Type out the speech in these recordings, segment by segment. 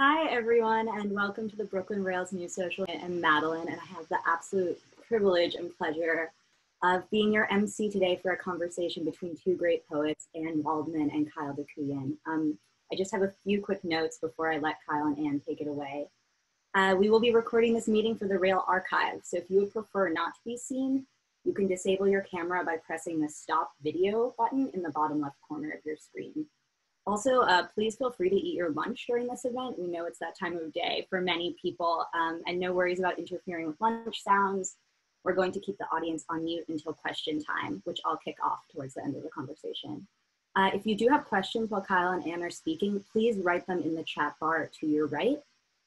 Hi, everyone, and welcome to the Brooklyn Rails News Social. I'm Madeline, and I have the absolute privilege and pleasure of being your MC today for a conversation between two great poets, Anne Waldman and Kyle Dacuyan. Um, I just have a few quick notes before I let Kyle and Anne take it away. Uh, we will be recording this meeting for the Rail Archive, so if you would prefer not to be seen, you can disable your camera by pressing the stop video button in the bottom left corner of your screen. Also, uh, please feel free to eat your lunch during this event. We know it's that time of day for many people, um, and no worries about interfering with lunch sounds. We're going to keep the audience on mute until question time, which I'll kick off towards the end of the conversation. Uh, if you do have questions while Kyle and Anne are speaking, please write them in the chat bar to your right,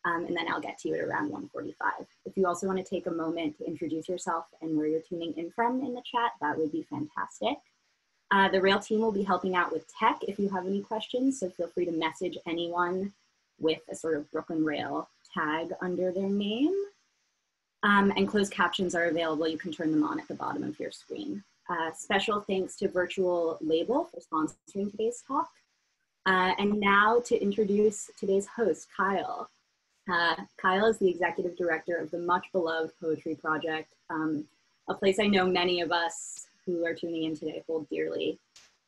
um, and then I'll get to you at around 145. If you also want to take a moment to introduce yourself and where you're tuning in from in the chat, that would be fantastic. Uh, the Rail team will be helping out with tech if you have any questions, so feel free to message anyone with a sort of Brooklyn Rail tag under their name. Um, and closed captions are available. You can turn them on at the bottom of your screen. Uh, special thanks to Virtual Label for sponsoring today's talk. Uh, and now to introduce today's host, Kyle. Uh, Kyle is the executive director of the much beloved Poetry Project, um, a place I know many of us who are tuning in today hold dearly.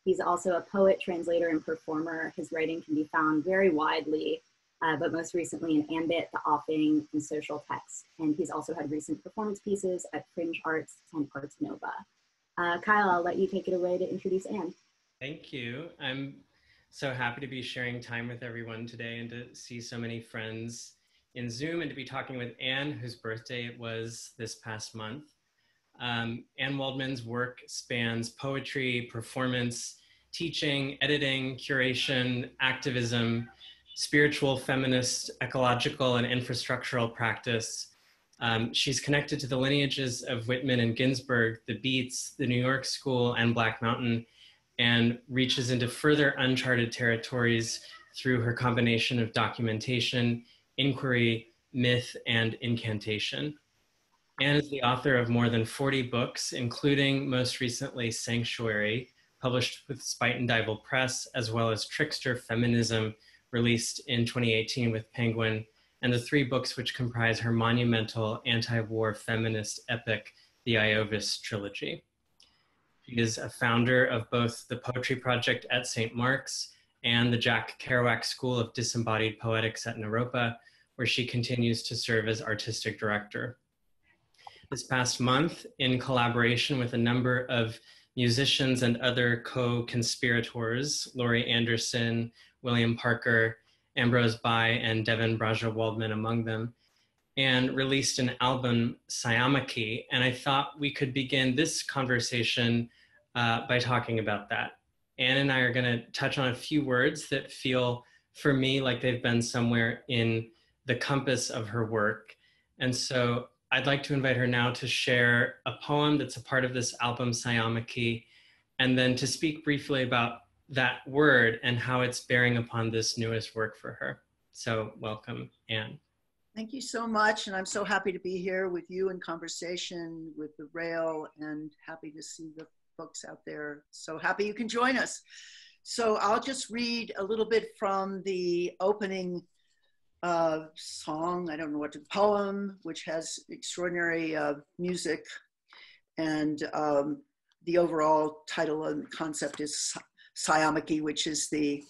He's also a poet, translator, and performer. His writing can be found very widely, uh, but most recently in Ambit, The Offing, and Social Text. And he's also had recent performance pieces at Fringe Arts and Ars Nova. Uh, Kyle, I'll let you take it away to introduce Anne. Thank you. I'm so happy to be sharing time with everyone today and to see so many friends in Zoom and to be talking with Anne, whose birthday it was this past month. Um, Anne Waldman's work spans poetry, performance, teaching, editing, curation, activism, spiritual, feminist, ecological, and infrastructural practice. Um, she's connected to the lineages of Whitman and Ginsberg, the Beats, the New York School, and Black Mountain, and reaches into further uncharted territories through her combination of documentation, inquiry, myth, and incantation. Anne is the author of more than 40 books, including most recently Sanctuary, published with Spuyten Duyvil Press, as well as Trickster Feminism, released in 2018 with Penguin, and the three books which comprise her monumental anti-war feminist epic, the Iovis Trilogy. She is a founder of both the Poetry Project at St. Mark's and the Jack Kerouac School of Disembodied Poetics at Naropa, where she continues to serve as artistic director this past month in collaboration with a number of musicians and other co-conspirators, Laurie Anderson, William Parker, Ambrose Bye, and Devin Brahja Waldman among them, and released an album, Sciamachy. And I thought we could begin this conversation uh, by talking about that. Anne and I are going to touch on a few words that feel, for me, like they've been somewhere in the compass of her work. And so I'd like to invite her now to share a poem that's a part of this album, Sciamachy, and then to speak briefly about that word and how it's bearing upon this newest work for her. So welcome, Anne. Thank you so much. And I'm so happy to be here with you in conversation with the rail and happy to see the folks out there. So happy you can join us. So I'll just read a little bit from the opening uh, song, I don't know what to, poem, which has extraordinary uh, music. And um, the overall title and concept is Sciamachy, which is the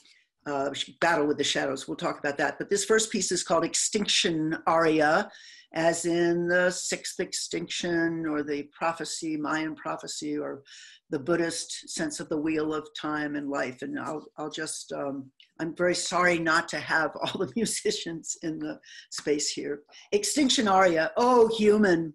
uh, battle with the shadows. We'll talk about that. But this first piece is called Extinction Aria, as in the sixth extinction or the prophecy, Mayan prophecy, or the Buddhist sense of the wheel of time and life. And I'll, I'll just, um, I'm very sorry not to have all the musicians in the space here. Extinction aria, oh human,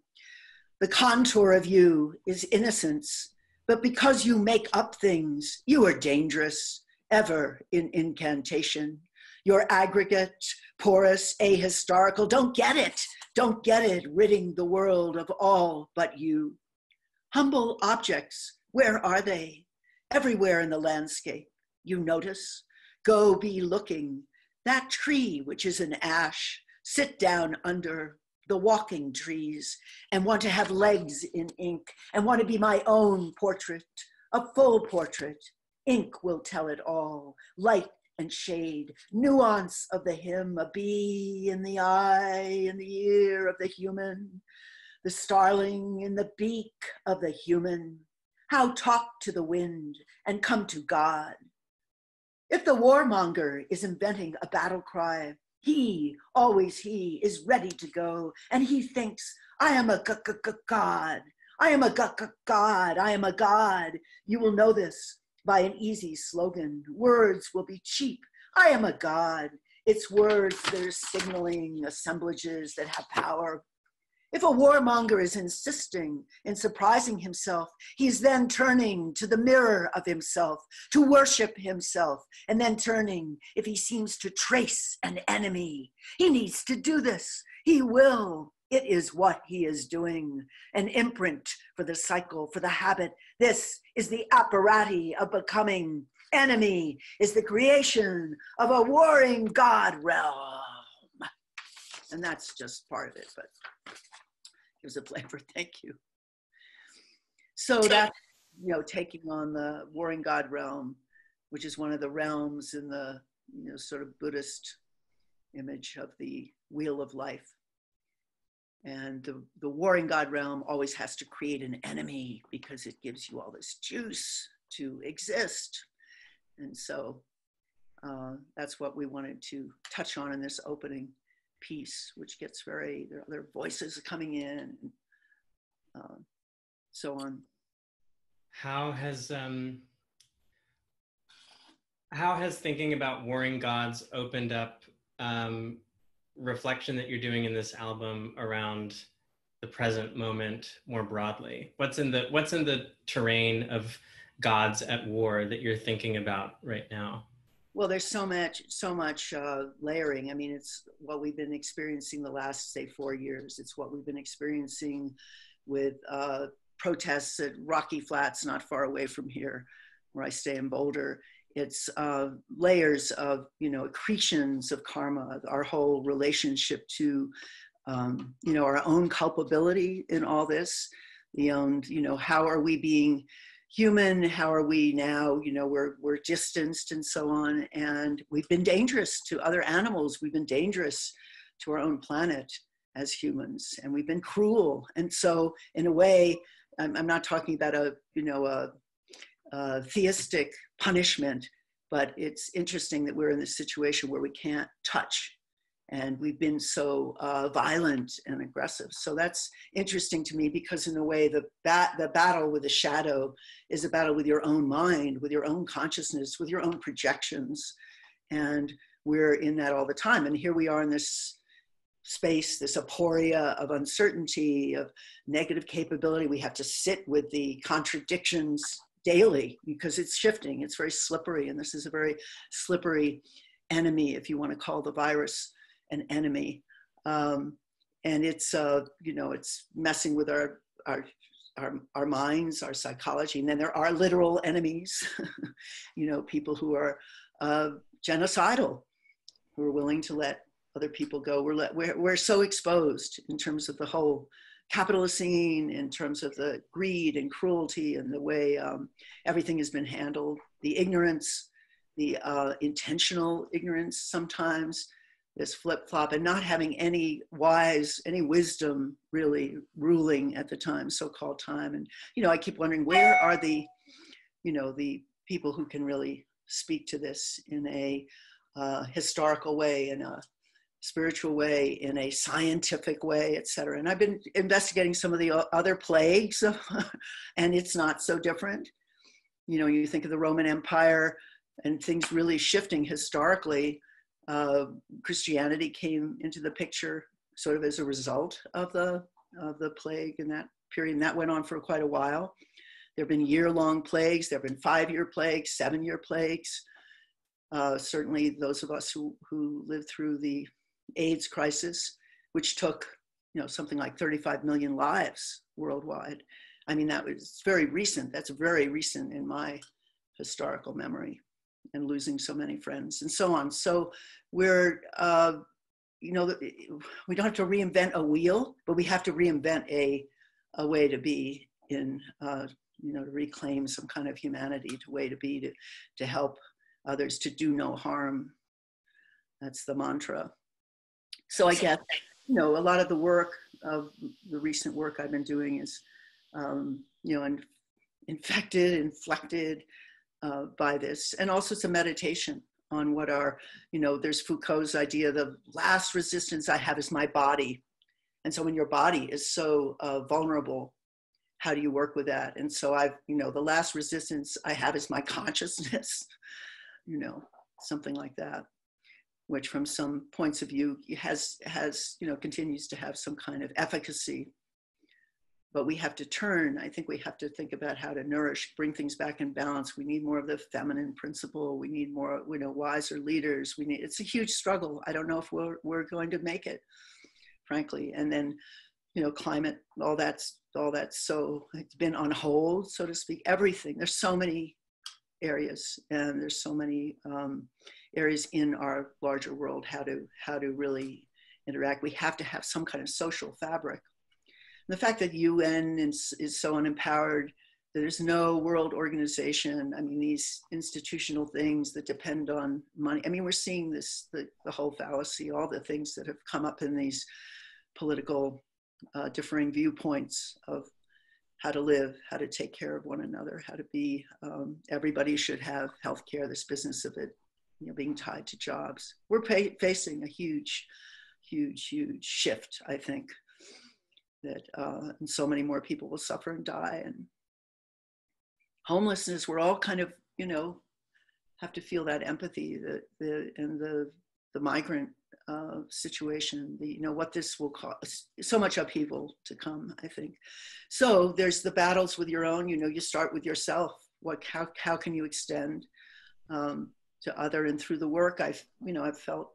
the contour of you is innocence, but because you make up things, you are dangerous, ever in incantation. Your aggregate, porous, ahistorical, don't get it, don't get it, ridding the world of all but you. Humble objects, where are they? Everywhere in the landscape. You notice? Go be looking. That tree, which is an ash, sit down under the walking trees and want to have legs in ink and want to be my own portrait, a full portrait. Ink will tell it all. Light and shade, nuance of the hymn, a bee in the eye, in the ear of the human, the starling in the beak of the human. How talk to the wind and come to God. If the warmonger is inventing a battle cry, he, always he, is ready to go, and he thinks, I am a god. I am a god. I am a god. You will know this by an easy slogan. Words will be cheap. I am a god. It's words that are signaling assemblages that have power. If a warmonger is insisting in surprising himself, he's then turning to the mirror of himself to worship himself, and then turning if he seems to trace an enemy. He needs to do this. He will. It is what he is doing, an imprint for the cycle, for the habit. This is the apparatus of becoming. Enemy is the creation of a warring God realm. And that's just part of it, but gives a flavor. Thank you. So that's, you know, taking on the warring God realm, which is one of the realms in the, you know, sort of Buddhist image of the wheel of life and the, the warring god realm always has to create an enemy because it gives you all this juice to exist. And so uh, that's what we wanted to touch on in this opening piece, which gets very, there are other voices coming in, and uh, so on. How has, um, how has thinking about warring gods opened up um, reflection that you're doing in this album around the present moment more broadly? What's in the what's in the terrain of gods at war that you're thinking about right now? Well, there's so much, so much uh, layering. I mean, it's what we've been experiencing the last, say, four years. It's what we've been experiencing with uh, protests at Rocky Flats, not far away from here, where I stay in Boulder it's uh, layers of you know accretions of karma our whole relationship to um, you know our own culpability in all this the own you know how are we being human how are we now? You know we're we're distanced and so on. And we've been dangerous to other animals. We've been dangerous to our own planet as humans. And we've been cruel. And so in a way i'm, I'm not talking about a you know a uh, theistic punishment, but it's interesting that we're in this situation where we can't touch and we've been so uh, violent and aggressive. So that's interesting to me because in a way the, bat, the battle with the shadow is a battle with your own mind, with your own consciousness, with your own projections. And we're in that all the time. And here we are in this space, this aporia of uncertainty, of negative capability. We have to sit with the contradictions daily because it's shifting. It's very slippery, and this is a very slippery enemy, if you want to call the virus an enemy. Um, and it's uh, you know it's messing with our our our, our minds, our psychology, and then there are literal enemies. you know, people who are uh, genocidal, who are willing to let other people go. We're let, we're we're so exposed in terms of the whole capitalist scene in terms of the greed and cruelty and the way um, everything has been handled, the ignorance, the uh, intentional ignorance sometimes, this flip flop, and not having any wise, any wisdom really ruling at the time, so called time. And, you know, I keep wondering where are the, you know, the people who can really speak to this in a uh, historical way, in a spiritual way, in a scientific way, et cetera. And I've been investigating some of the other plagues, and it's not so different. You know, you think of the Roman Empire and things really shifting historically. Uh, Christianity came into the picture sort of as a result of the of the plague in that period, and that went on for quite a while. There have been year-long plagues. There have been five-year plagues, seven-year plagues. Uh, certainly, those of us who who lived through the AIDS crisis, which took you know something like 35 million lives worldwide. I mean, that was very recent. That's very recent in my historical memory, and losing so many friends and so on. So we're uh, you know we don't have to reinvent a wheel, but we have to reinvent a a way to be in uh, you know to reclaim some kind of humanity, to way to be to to help others to do no harm. That's the mantra. So I guess, you know, a lot of the work of the recent work I've been doing is, um, you know, in, infected, inflected uh, by this, and also some meditation on what are, you know, there's Foucault's idea the last resistance I have is my body. And so when your body is so uh, vulnerable, how do you work with that? And so I've, you know, the last resistance I have is my consciousness, you know, something like that, which from some points of view has, has, you know, continues to have some kind of efficacy but we have to turn. I think we have to think about how to nourish, bring things back in balance. We need more of the feminine principle. We need more, you know, wiser leaders. We need. It's a huge struggle. I don't know if we're we're going to make it, frankly. And then, you know, climate, all that's all that's so it's been on hold, so to speak. Everything. There's so many areas, and there's so many um, areas in our larger world. How to how to really interact. We have to have some kind of social fabric the fact that UN is, is so unempowered, there's no world organization. I mean, these institutional things that depend on money. I mean, we're seeing this, the, the whole fallacy, all the things that have come up in these political uh, differing viewpoints of how to live, how to take care of one another, how to be, um, everybody should have health care, this business of it, you know, being tied to jobs. We're pay, facing a huge, huge, huge shift, I think, that uh, and so many more people will suffer and die and homelessness we're all kind of you know have to feel that empathy the, the and the the migrant uh, situation the you know what this will cause so much upheaval to come i think. So there's the battles with your own you know you start with yourself what how, how can you extend um, to other? And through the work i've you know i've felt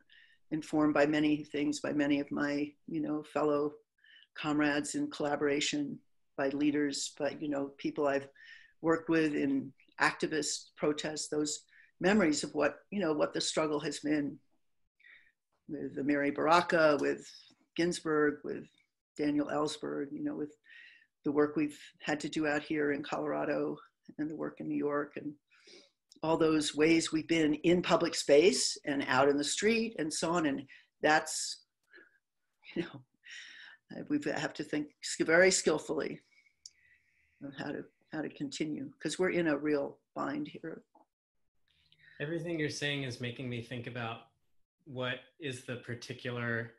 informed by many things by many of my you know fellow comrades in collaboration by leaders, by you know people I've worked with in activist protests. Those memories of what you know what the struggle has been with Amiri Baraka, with Ginsberg, with Daniel Ellsberg. You know, with the work we've had to do out here in Colorado and the work in New York and all those ways we've been in public space and out in the street and so on. And that's, you know, Uh, we uh, have to think very skillfully of how to how to continue because we're in a real bind here. Everything you're saying is making me think about what is the particular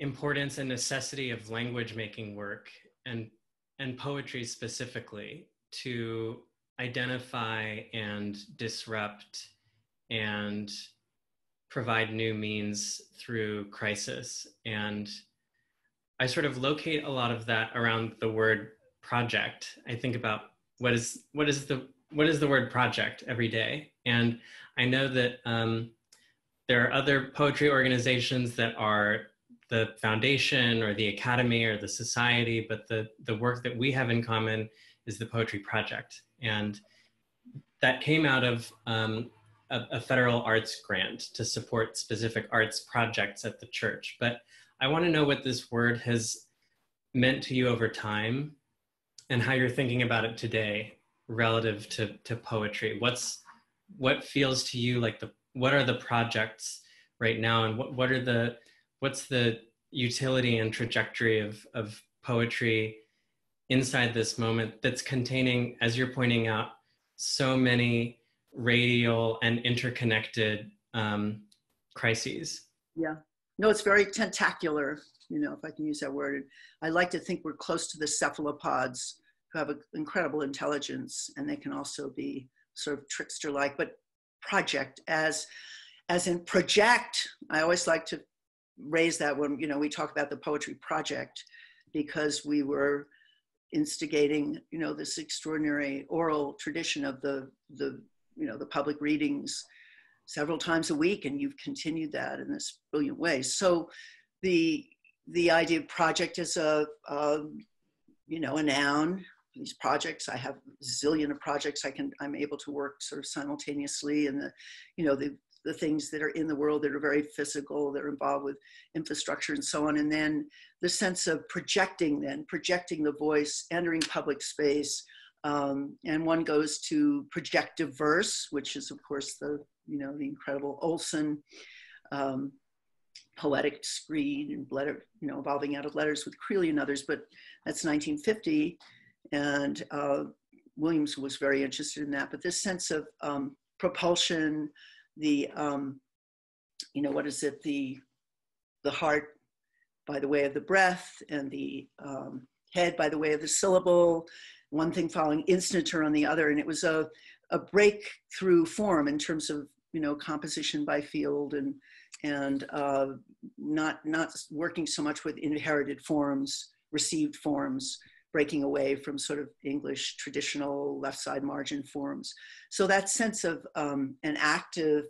importance and necessity of language making work and and poetry specifically to identify and disrupt and provide new means through crisis and I sort of locate a lot of that around the word project. I think about what is what is the what is the word project every day, and I know that um, there are other poetry organizations that are the foundation or the academy or the society, but the the work that we have in common is the poetry project, and that came out of um, a, a federal arts grant to support specific arts projects at the church, but I want to know what this word has meant to you over time and how you're thinking about it today relative to, to poetry. What's what feels to you like the what are the projects right now and what, what are the what's the utility and trajectory of, of poetry inside this moment that's containing, as you're pointing out, so many radial and interconnected um, crises. Yeah. No, it's very tentacular, you know, if I can use that word. I like to think we're close to the cephalopods who have an incredible intelligence and they can also be sort of trickster like, but project as as in project, I always like to raise that when you know we talk about the poetry project because we were instigating you know this extraordinary oral tradition of the the you know the public readings several times a week, and you've continued that in this brilliant way. So the the idea of project is a, a you know a noun. These projects, I have a zillion of projects. I can I'm able to work sort of simultaneously, and the you know the the things that are in the world that are very physical, that are involved with infrastructure and so on. And then the sense of projecting, then projecting the voice, entering public space, Um, and one goes to projective verse, which is of course the you know the incredible Olson um, poetic screed and letter, you know, evolving out of letters with Creeley and others, but that's 1950. And uh, Williams was very interested in that. But this sense of um, propulsion, the, um, you know, what is it, the, the heart by the way of the breath and the um, head by the way of the syllable, one thing following instanter on the other. And it was a, a breakthrough form in terms of, you know, composition by field and, and uh, not, not working so much with inherited forms, received forms, breaking away from sort of English traditional left side margin forms. So that sense of um, an active,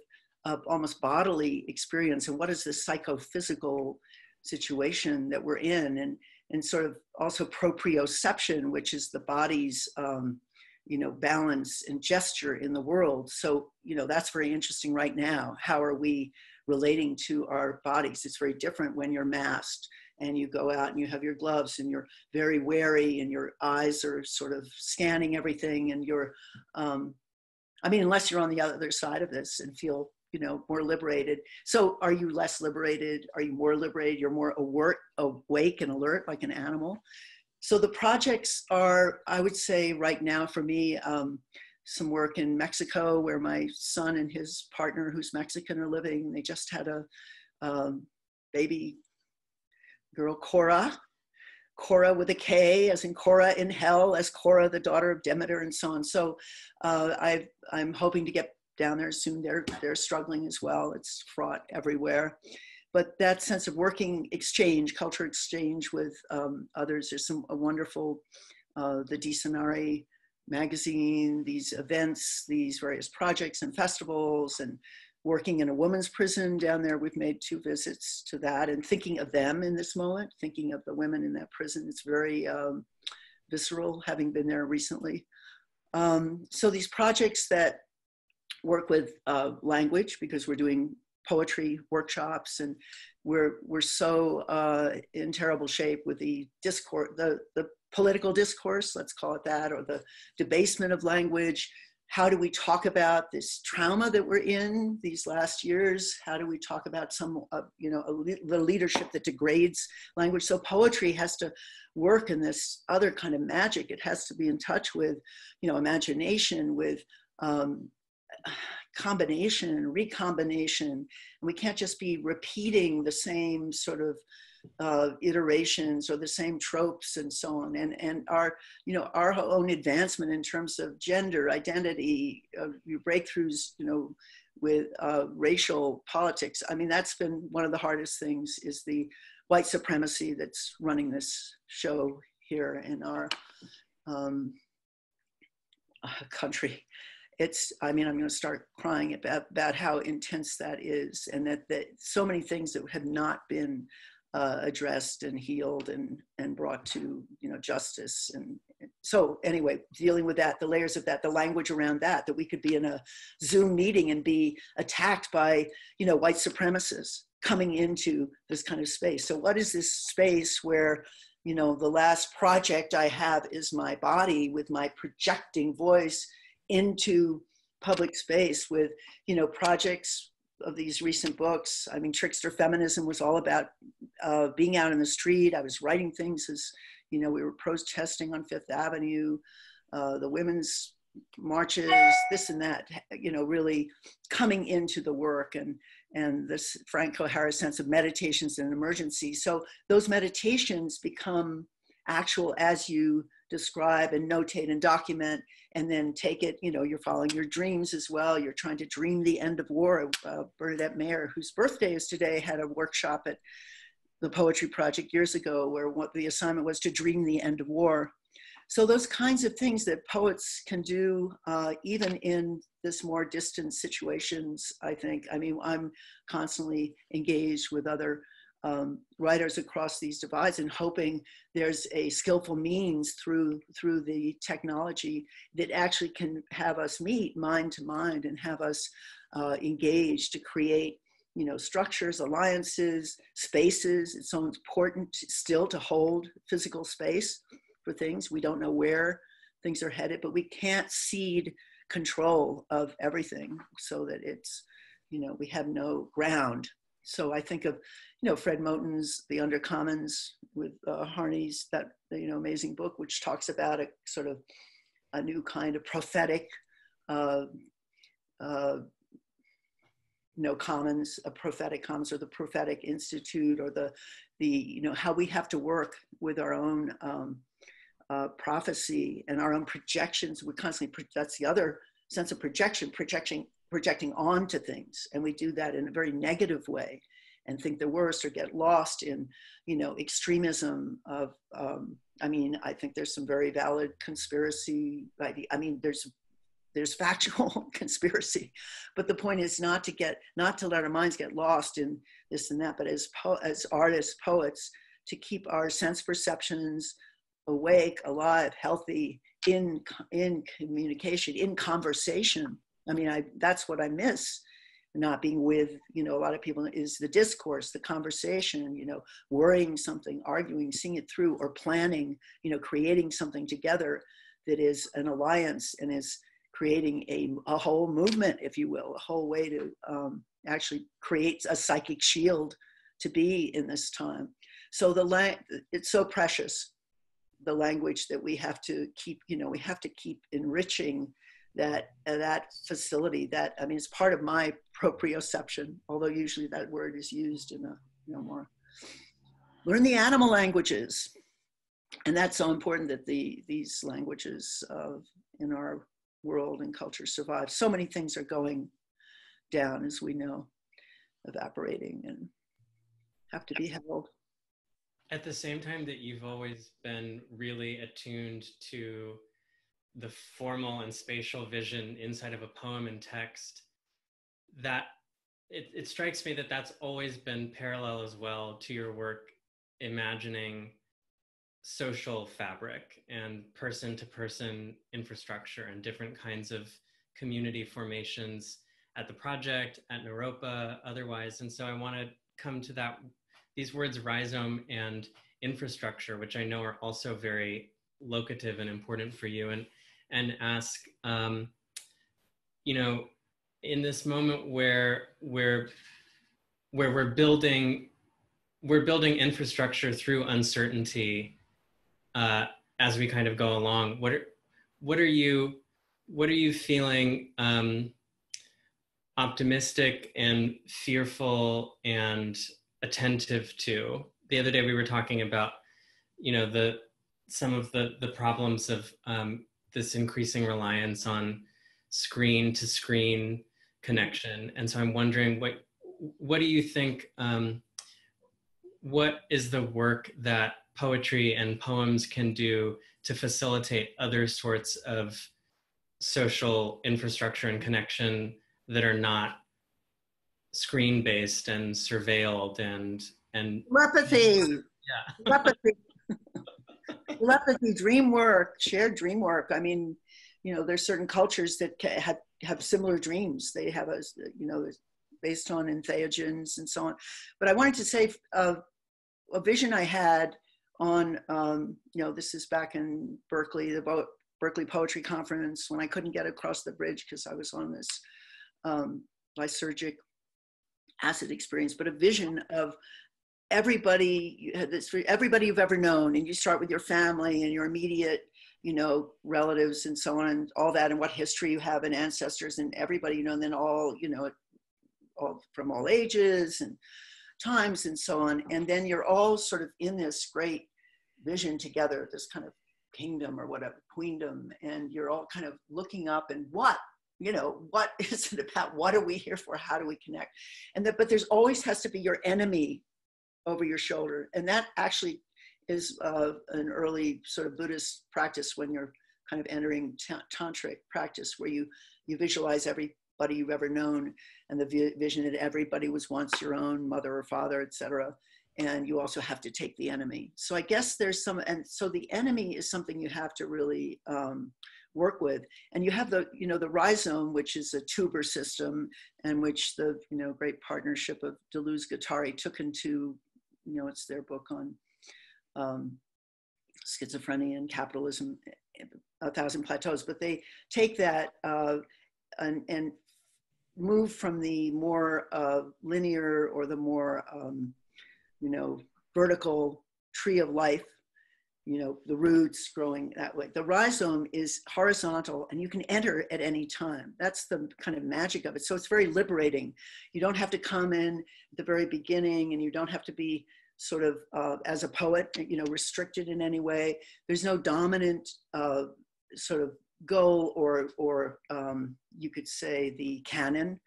uh, almost bodily experience and what is the psychophysical situation that we're in and, and sort of also proprioception, which is the body's um, you know balance and gesture in the world so you know that's very interesting right now how are we relating to our bodies. It's very different when you're masked and you go out and you have your gloves and you're very wary and your eyes are sort of scanning everything and you're, um, I mean, unless you're on the other side of this and feel, you know, more liberated. So are you less liberated? Are you more liberated? You're more alert, awake and alert like an animal. So the projects are, I would say right now for me, um, some work in Mexico where my son and his partner, who's Mexican, are living. They just had a um, baby girl, Kora. Kora with a K, as in Kora in hell, as Kora, the daughter of Demeter, and so on. So uh, i am hoping to get down there soon. They're, they're struggling as well. It's fraught everywhere. But that sense of working exchange, culture exchange with um, others, there's some wonderful, uh, the Dicenare magazine, these events, these various projects and festivals, and working in a women's prison down there. We've made two visits to that and thinking of them in this moment, thinking of the women in that prison. It's very um, visceral, having been there recently. Um, so these projects that work with uh, language, because we're doing poetry workshops and we're we're so uh, in terrible shape with the discourse the the political discourse, let's call it that, or the debasement of language. How do we talk about this trauma that we're in these last years? How do we talk about some, uh, you know, the leadership that degrades language? So poetry has to work in this other kind of magic. It has to be in touch with, you know, imagination, with um, combination and recombination. And we can't just be repeating the same sort of uh, iterations or the same tropes and so on. And and our you know our own advancement in terms of gender identity uh, breakthroughs you know with uh, racial politics. I mean that's been one of the hardest things is the white supremacy that's running this show here in our um, uh, country it's i mean i'm going to start crying about, about how intense that is and that, that so many things that have not been uh, addressed and healed and, and brought to you know justice and so anyway dealing with that the layers of that the language around that that we could be in a zoom meeting and be attacked by you know white supremacists coming into this kind of space. So what is this space where you know the last project i have is my body with my projecting voice into public space with you know projects of these recent books. I mean, Trickster Feminism was all about uh, being out in the street. I was writing things as, you know, we were protesting on Fifth Avenue, uh, the women's marches, this and that, you know, really coming into the work and, and this Frank O'Hara's sense of meditations in emergency. So those meditations become actual as you describe and notate and document and then take it you know you're following your dreams as well. You're trying to dream the end of war. Uh, bernadette mayer whose birthday is today had a workshop at the poetry project years ago where what the assignment was to dream the end of war. So those kinds of things that poets can do uh, even in this more distant situations i think. I mean i'm constantly engaged with other um, writers across these divides and hoping there's a skillful means through through the technology that actually can have us meet mind to mind and have us uh, engage to create you know structures alliances spaces it's so important still to hold physical space for things we don't know where things are headed, but we can't cede control of everything so that it's, you know, we have no ground. So I think of, you know, Fred Moten's The Undercommons with uh, Harney's, that, you know, amazing book, which talks about a sort of a new kind of prophetic, uh, uh, you know, commons, a prophetic commons or the prophetic institute or the, the, you know, how we have to work with our own um, uh, prophecy and our own projections. We constantly, that's the other sense of projection, projecting, projecting onto things. And we do that in a very negative way and think the worst or get lost in, you know, extremism of, um, I mean, I think there's some very valid conspiracy. Idea. I mean, there's there's factual conspiracy, but the point is not to get not to let our minds get lost in this and that, but as po- as artists, poets, to keep our sense perceptions awake, alive, healthy, in in communication, in conversation. I mean, I that's what I miss not being with you know a lot of people is the discourse the conversation you know worrying something arguing seeing it through or planning you know creating something together that is an alliance and is creating a, a whole movement if you will a whole way to um, actually create a psychic shield to be in this time. So the lang- it's so precious the language that we have to keep, you know, we have to keep enriching that uh, that facility. That I mean, it's part of my proprioception, although usually that word is used in a you know more. Learn the animal languages, and that's so important that the these languages of in our world and culture survive. So many things are going down, as we know, evaporating and have to be held at the same time that you've always been really attuned to the formal and spatial vision inside of a poem and text that it, it strikes me that that's always been parallel as well to your work imagining social fabric and person to person infrastructure and different kinds of community formations at the project at naropa otherwise. And so i want to come to that these words rhizome and infrastructure, which I know are also very locative and important for you, and and ask, um, you know, in this moment where where where we're building we're building infrastructure through uncertainty uh, as we kind of go along. What are what are you what are you feeling um, optimistic and fearful and attentive to. The other day we were talking about, you know, the some of the the problems of um, this increasing reliance on screen to screen connection, and so I'm wondering what what do you think? Um, what is the work that poetry and poems can do to facilitate other sorts of social infrastructure and connection that are not screen based and surveilled and and telepathy. Yeah. telepathy. Telepathy, dream work, shared dream work. I mean, you know, there's certain cultures that have have similar dreams. They have a, you know, based on entheogens and so on. But I wanted to say uh, a vision I had on, um, you know, this is back in Berkeley, the Berkeley Poetry Conference, when I couldn't get across the bridge because I was on this um, lysergic acid experience, but a vision of everybody uh, this everybody you've ever known and you start with your family and your immediate you know relatives and so on and all that and what history you have and ancestors and everybody you know and then all you know all from all ages and times and so on. And then you're all sort of in this great vision together this kind of kingdom or whatever queendom and you're all kind of looking up and what you know what is it about? What are we here for? How do we connect? And that but there's always has to be your enemy over your shoulder. And that actually is uh, an early sort of buddhist practice when you're kind of entering tantric practice where you you visualize everybody you've ever known and the vision that everybody was once your own mother or father etc and you also have to take the enemy. So i guess there's some and so the enemy is something you have to really um, work with. And you have the, you know, the rhizome, which is a tuber system and which the, you know, great partnership of Deleuze-Guattari took into, you know, it's their book on um, schizophrenia and capitalism. a thousand plateaus, but they take that uh, and, and, move from the more uh, linear or the more, um, you know, vertical tree of life, you know, the roots growing that way. The rhizome is horizontal and you can enter at any time. That's the kind of magic of it. So it's very liberating. You don't have to come in at the very beginning and you don't have to be sort of uh, as a poet, you know, restricted in any way. There's no dominant uh, sort of goal or, or um, you could say the canon.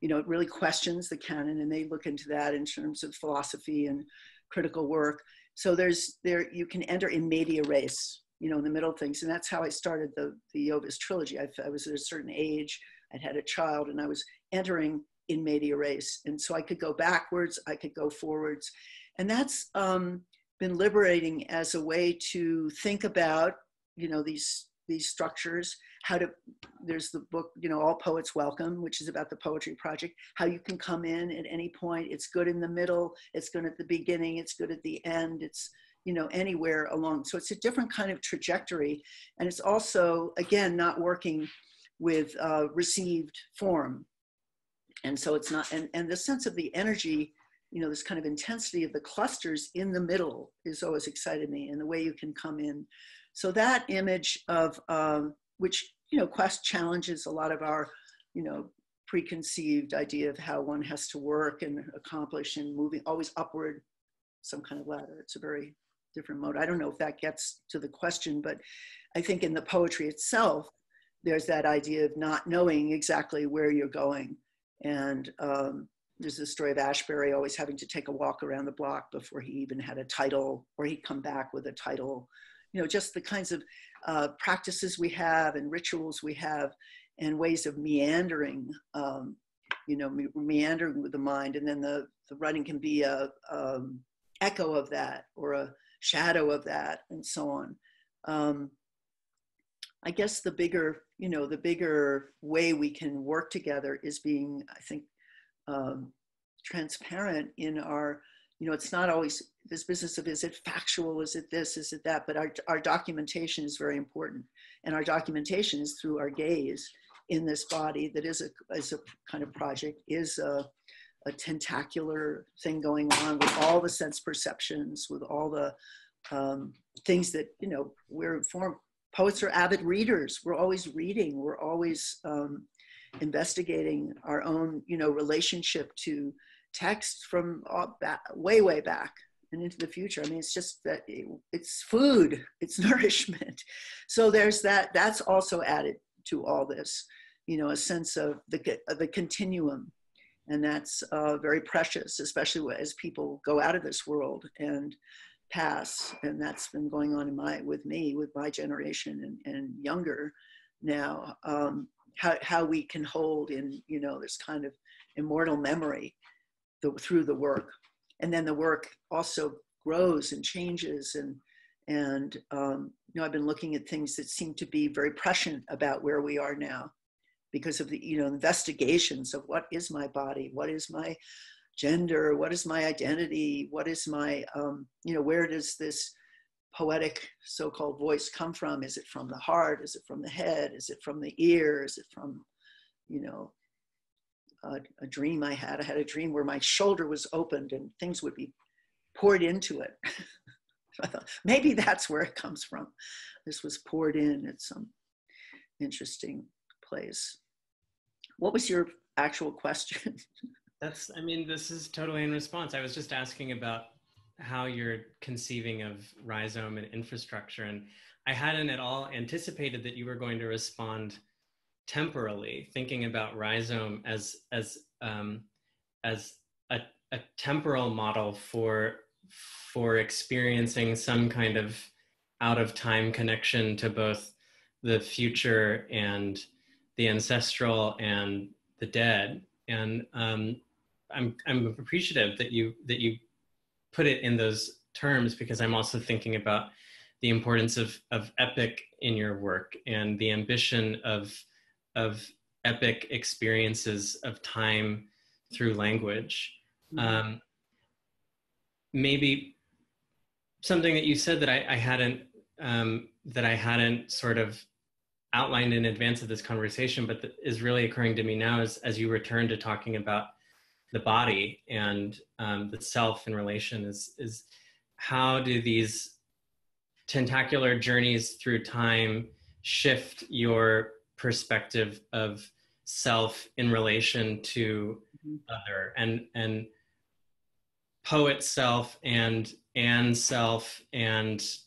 You know, it really questions the canon and they look into that in terms of philosophy and critical work. So there's there, you can enter in media res, you know, in the middle of things. And that's how I started the, the Iovis trilogy. I, I was at a certain age, I'd had a child and I was entering in media res. And so I could go backwards, I could go forwards. And that's um, been liberating as a way to think about, you know, these these structures, how to, there's the book, you know, All Poets Welcome, which is about the Poetry Project, how you can come in at any point. It's good in the middle, it's good at the beginning, it's good at the end, it's, you know, anywhere along. So it's a different kind of trajectory. And it's also, again, not working with uh, received form. And so it's not, and, and the sense of the energy you know, this kind of intensity of the clusters in the middle is always excited me and the way you can come in. So that image of, um, which, you know, Quest challenges a lot of our, you know, preconceived idea of how one has to work and accomplish and moving always upward, some kind of ladder. It's a very different mode. I don't know if that gets to the question, but I think in the poetry itself, there's that idea of not knowing exactly where you're going. And um, there's the story of Ashbery always having to take a walk around the block before he even had a title, or he'd come back with a title. You know, just the kinds of uh, practices we have and rituals we have and ways of meandering, um, you know, me- meandering with the mind. And then the, the writing can be a, um, echo of that or a shadow of that and so on. Um, I guess the bigger, you know, the bigger way we can work together is being, I think, um, transparent in our you know it's not always this business of is it factual? Is it this? Is it that? But our, our documentation is very important. And our documentation is through our gaze in this body that is a, is a kind of project is a, a tentacular thing going on with all the sense perceptions with all the um, things that you know we're form poets are avid readers. We're always reading. We're always um, investigating our own, you know, relationship to text from back, way, way back and into the future. I mean, it's just that it, it's food, it's nourishment. So there's that, that's also added to all this, you know, a sense of the, of the continuum. And that's uh, very precious, especially as people go out of this world and pass. And that's been going on in my, with me, with my generation and, and younger now. Um, how, how we can hold in you know this kind of immortal memory the, through the work and then the work also grows and changes and and um, you know i've been looking at things that seem to be very prescient about where we are now because of the you know investigations of what is my body what is my gender what is my identity what is my um, you know where does this poetic so-called voice come from? Is it from the heart? Is it from the head? Is it from the ear? Is it from, you know, a, a, dream I had? I had a dream where my shoulder was opened and things would be poured into it. I thought maybe that's where it comes from. This was poured in at some interesting place. What was your actual question? That's, I mean, this is totally in response. I was just asking about how you're conceiving of rhizome and infrastructure. And I hadn't at all anticipated that you were going to respond temporally, thinking about rhizome as as um, as a, a temporal model for for experiencing some kind of out of time connection to both the future and the ancestral and the dead. And um, I'm I'm appreciative that you that you put it in those terms because I'm also thinking about the importance of, of epic in your work and the ambition of, of epic experiences of time through language. Mm-hmm. Um, maybe something that you said that I, I hadn't um, that I hadn't sort of outlined in advance of this conversation, but that is really occurring to me now is as you return to talking about the body and um, the self in relation is is how do these tentacular journeys through time shift your perspective of self in relation to mm-hmm. other and and poet self and and self and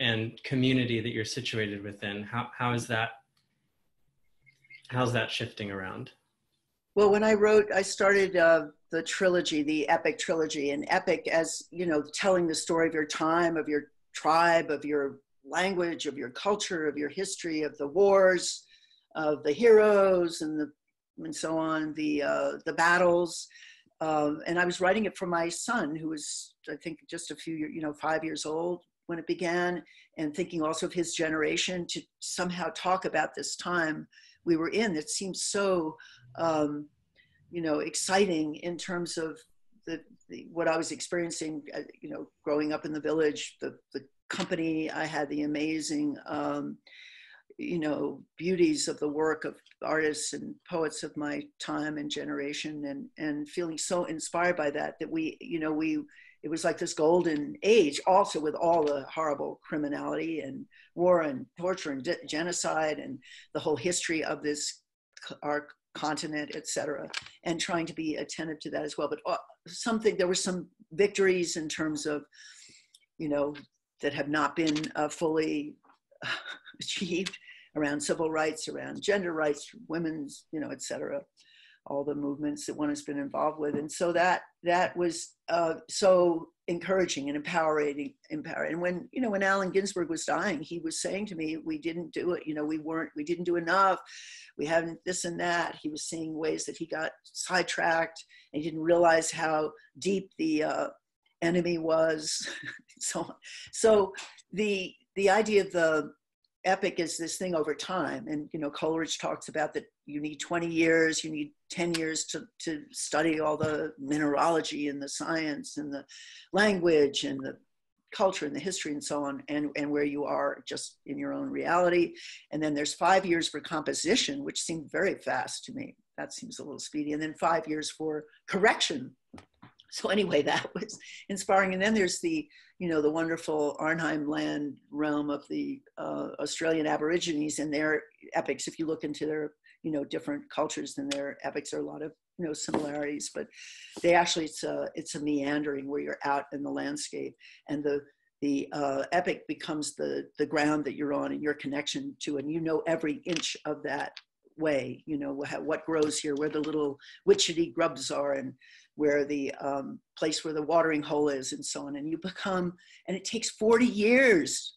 and community that you're situated within how how is that how's that shifting around well when i wrote i started uh, the trilogy the epic trilogy and epic as you know telling the story of your time of your tribe of your language of your culture of your history of the wars of the heroes and the and so on, the uh, the battles. Um, and I was writing it for my son, who was I think just a few you know five years old when it began, and thinking also of his generation to somehow talk about this time we were in that seems so um, you know exciting in terms of the, the, what I was experiencing, uh, you know, growing up in the village, the, the company I had, the amazing um, you know beauties of the work of artists and poets of my time and generation and and feeling so inspired by that that we you know we it was like this golden age also with all the horrible criminality and war and torture and genocide and the whole history of this our continent etc and trying to be attentive to that as well. But uh, something there were some victories in terms of you know that have not been uh, fully achieved around civil rights, around gender rights, women's, you know, et cetera, all the movements that one has been involved with. And so that that was uh, so encouraging and empowering, empowering. And when, you know, when Allen Ginsberg was dying, he was saying to me, we didn't do it, you know, we weren't, we didn't do enough. We haven't this and that. He was seeing ways that he got sidetracked and he didn't realize how deep the uh, enemy was. so, so the the idea of the epic is this thing over time. And you know coleridge talks about that you need 20 years you need 10 years to, to study all the mineralogy and the science and the language and the culture and the history and so on and, and where you are just in your own reality. And then there's five years for composition which seemed very fast to me. That seems a little speedy. And then five years for correction so anyway that was inspiring and then there's the you know, the wonderful Arnhem land realm of the uh, Australian Aborigines and their epics. If you look into their, you know, different cultures, then their epics are a lot of, you know, similarities. But they actually, it's a, it's a meandering where you're out in the landscape, and the the uh, epic becomes the the ground that you're on and your connection to, and you know every inch of that way. You know what grows here, where the little witchetty grubs are, and where the um, place where the watering hole is and so on. And you become, and it takes 40 years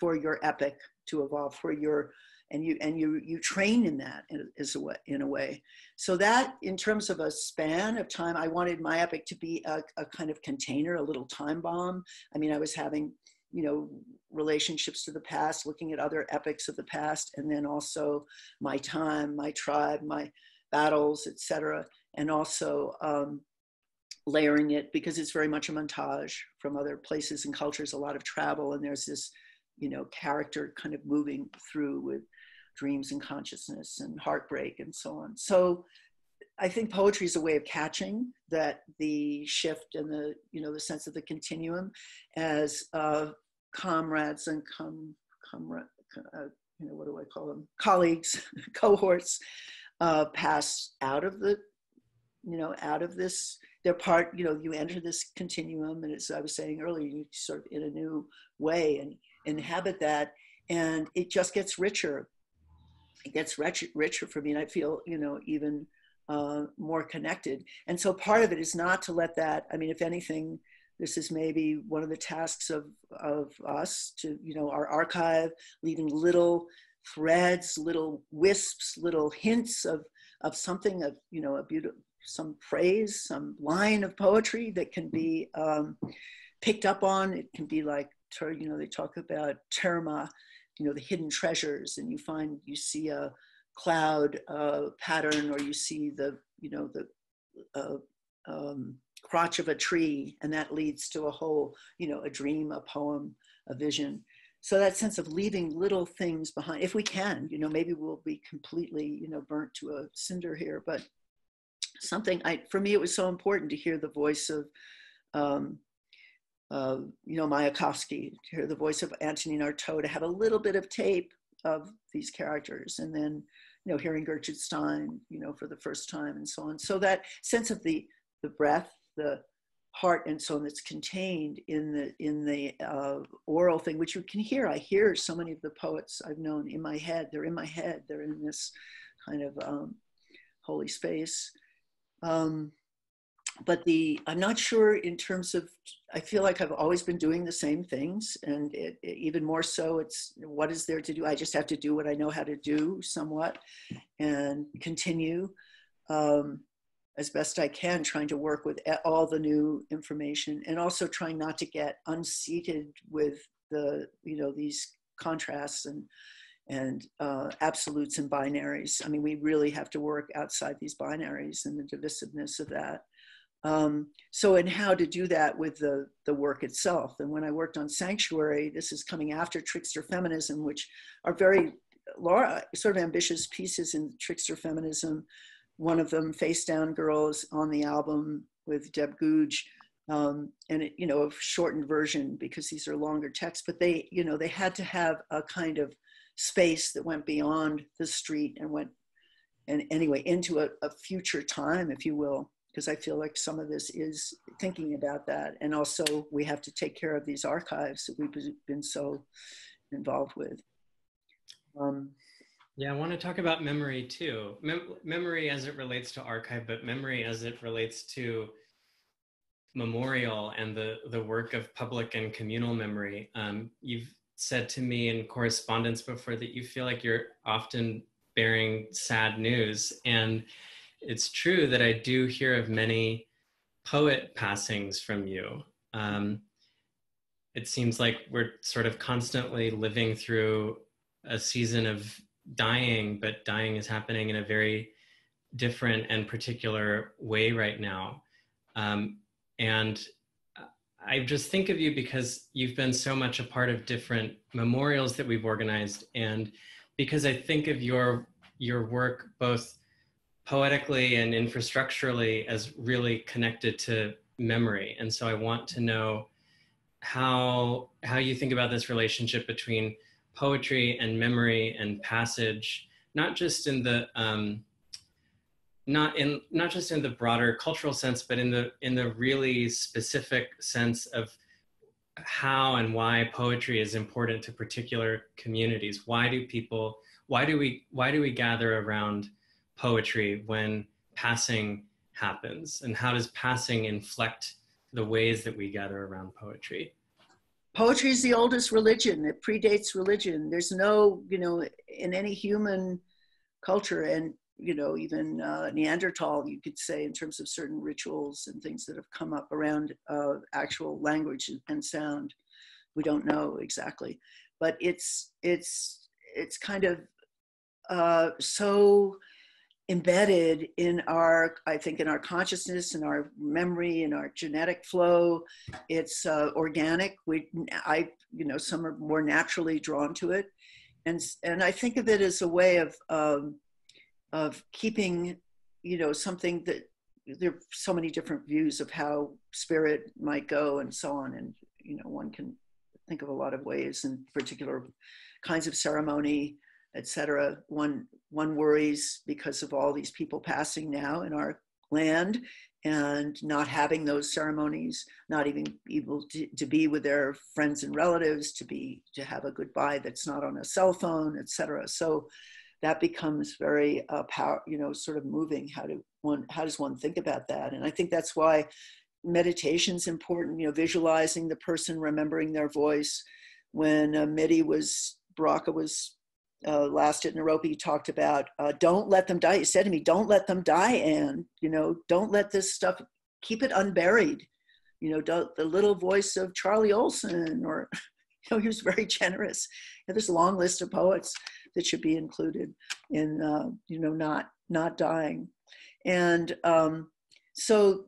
for your epic to evolve, for your, and you, and you, you train in that in, a way, in a way. So that in terms of a span of time, I wanted my epic to be a, a kind of container, a little time bomb. I mean, I was having, you know, relationships to the past, looking at other epics of the past, and then also my time, my tribe, my battles, etc. And also um, layering it because it's very much a montage from other places and cultures, a lot of travel, and there's this, you know, character kind of moving through with dreams and consciousness and heartbreak and so on. So I think poetry is a way of catching that the shift and the, you know, the sense of the continuum as uh, comrades and com, comrade, uh, you know, what do I call them? Colleagues, cohorts uh, pass out of the, you know, out of this they're part, you know, you enter this continuum, and as I was saying earlier, you sort of in a new way and inhabit that, and it just gets richer. It gets richer, richer for me, and I feel, you know, even uh, more connected. And so part of it is not to let that. I mean, if anything, this is maybe one of the tasks of of us to, you know, our archive, leaving little threads, little wisps, little hints of of something of you know a beautiful some phrase, some line of poetry that can be um, picked up on. It can be like, you know, they talk about terma, you know, the hidden treasures, and you find, you see a cloud uh, pattern or you see the, you know, the uh, um, crotch of a tree, and that leads to a whole, you know, a dream, a poem, a vision. so that sense of leaving little things behind if we can you know maybe we'll be completely you know burnt to a cinder here but something i for me it was so important to hear the voice of um, uh, you know mayakovsky to hear the voice of antonin artaud. To have a little bit of tape of these characters and then you know hearing gertrude stein you know for the first time and so on. So that sense of the the breath the heart and so on that's contained in the in the uh, oral thing which you can hear. I hear so many of the poets i've known in my head. They're in my head. They're in this kind of um, holy space um, but the i'm not sure in terms of i feel like i've always been doing the same things and it, it, even more so it's what is there to do? I just have to do what i know how to do somewhat and continue um, as best I can, trying to work with all the new information and also trying not to get unseated with the, you know, these contrasts and, and uh, absolutes and binaries. I mean, we really have to work outside these binaries and the divisiveness of that. Um, so, and how to do that with the, the work itself. And when I worked on Sanctuary, this is coming after Trickster Feminism, which are very Laura, sort of ambitious pieces in Trickster Feminism one of them, Face Down Girls, on the album with Deb Googe. Um, and it, you know, a shortened version because these are longer texts, but they, you know, they had to have a kind of space that went beyond the street and went, and anyway, into a, a future time, if you will, because I feel like some of this is thinking about that. And also, we have to take care of these archives that we've been so involved with. Um, yeah, I want to talk about memory too. Mem- memory as it relates to archive, but memory as it relates to memorial and the, the work of public and communal memory. Um, you've said to me in correspondence before that you feel like you're often bearing sad news. And it's true that I do hear of many poet passings from you. Um, it seems like we're sort of constantly living through a season of dying, but dying is happening in a very different and particular way right now. Um, and I just think of you because you've been so much a part of different memorials that we've organized, and because I think of your your work both poetically and infrastructurally as really connected to memory. And so I want to know how how you think about this relationship between poetry and memory and passage, not just in the um, not in not just in the broader cultural sense, but in the in the really specific sense of how and why poetry is important to particular communities. Why do people? Why do we? Why do we gather around poetry when passing happens, and how does passing inflect the ways that we gather around poetry? poetry is the oldest religion it predates religion there's no you know in any human culture and you know even uh, neanderthal you could say in terms of certain rituals and things that have come up around uh, actual language and sound. We don't know exactly. But it's it's it's kind of uh, so embedded in our i think in our consciousness in our memory in our genetic flow. It's uh, organic. We i you know some are more naturally drawn to it. And and i think of it as a way of um, of keeping you know something that there are so many different views of how spirit might go and so on and you know one can think of a lot of ways and particular kinds of ceremony etc. One one worries because of all these people passing now in our land and not having those ceremonies, not even able to, to be with their friends and relatives, to be to have a goodbye that's not on a cell phone, etc. So that becomes very uh, power, you know, sort of moving. How do one? How does one think about that? And I think that's why meditation is important. You know, visualizing the person, remembering their voice. When uh, Amiri was Baraka was uh, last at Naropa, talked about uh, don't let them die. He said to me, "Don't let them die, Anne. You know, don't let this stuff. Keep it unburied. You know, the little voice of Charlie Olson, or you know, he was very generous. And there's a long list of poets that should be included in uh, you know not not dying, and um, so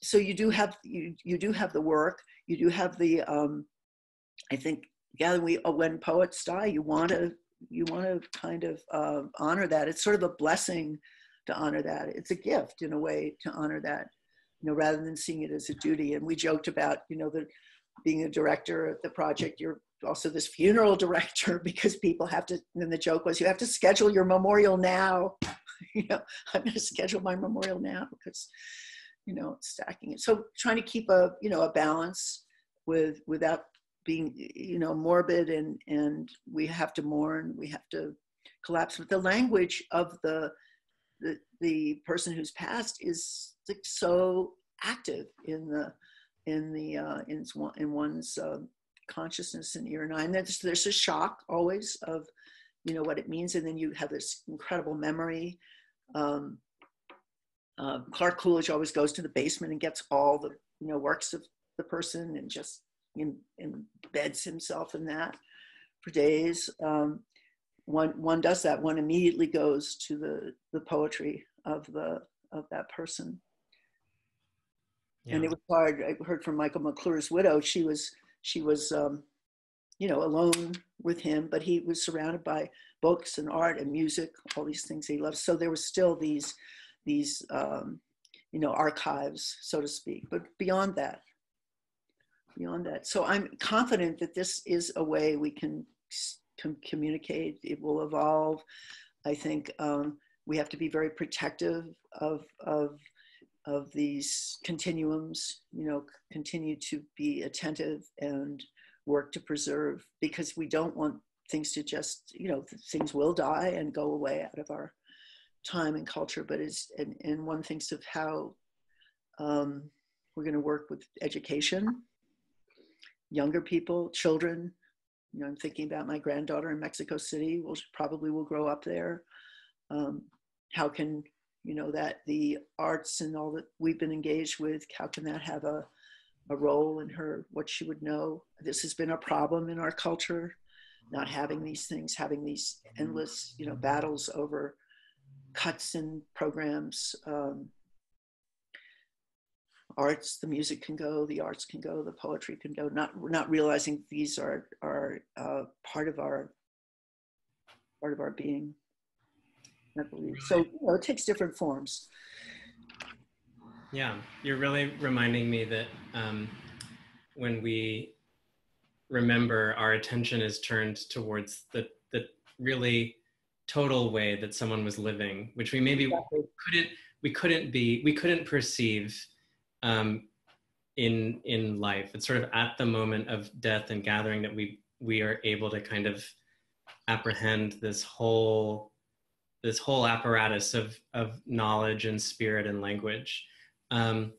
so you do have you you do have the work. You do have the um, I think yeah, we uh, when poets die, you want to you want to kind of uh, honor that. It's sort of a blessing to honor that. It's a gift in a way to honor that, you know, rather than seeing it as a duty. And we joked about, you know, the being a director at the project, you're also this funeral director because people have to. And the joke was, you have to schedule your memorial now. you know, I'm going to schedule my memorial now because, you know, it's stacking it. So trying to keep a, you know, a balance with without being you know morbid and and we have to mourn we have to collapse but the language of the the, the person who's passed is like so active in the in the uh, in, in one's uh, consciousness and ear and there's, there's a shock always of you know what it means and then you have this incredible memory um, uh, clark coolidge always goes to the basement and gets all the you know works of the person and just in, embeds himself in that for days. Um, one one does that. One immediately goes to the the poetry of the of that person. Yeah. And it was hard. I heard from Michael McClure's widow. She was she was um, you know alone with him, but he was surrounded by books and art and music, all these things he loved. So there was still these these um, you know archives, so to speak. But beyond that, beyond that. So I'm confident that this is a way we can com- communicate. It will evolve. I think um, we have to be very protective of of of these continuums. You know, continue to be attentive and work to preserve because we don't want things to just you know things will die and go away out of our time and culture. But is and, and one thinks of how um, we're going to work with education younger people, children. You know, I'm thinking about my granddaughter in Mexico City. Will probably will grow up there. Um, how can you know that the arts and all that we've been engaged with? How can that have a a role in her? What she would know. This has been a problem in our culture, not having these things, having these endless you know battles over cuts in programs. Um, arts, the music can go, the arts can go, the poetry can go. Not not realizing these are are uh, part of our part of our being. I believe so. You know, it takes different forms. Yeah, you're really reminding me that um, when we remember, our attention is turned towards the the really total way that someone was living, which we maybe exactly. couldn't we couldn't be we couldn't perceive um, in in life. It's sort of at the moment of death and gathering that we we are able to kind of apprehend this whole this whole apparatus of of knowledge and spirit and language. Um,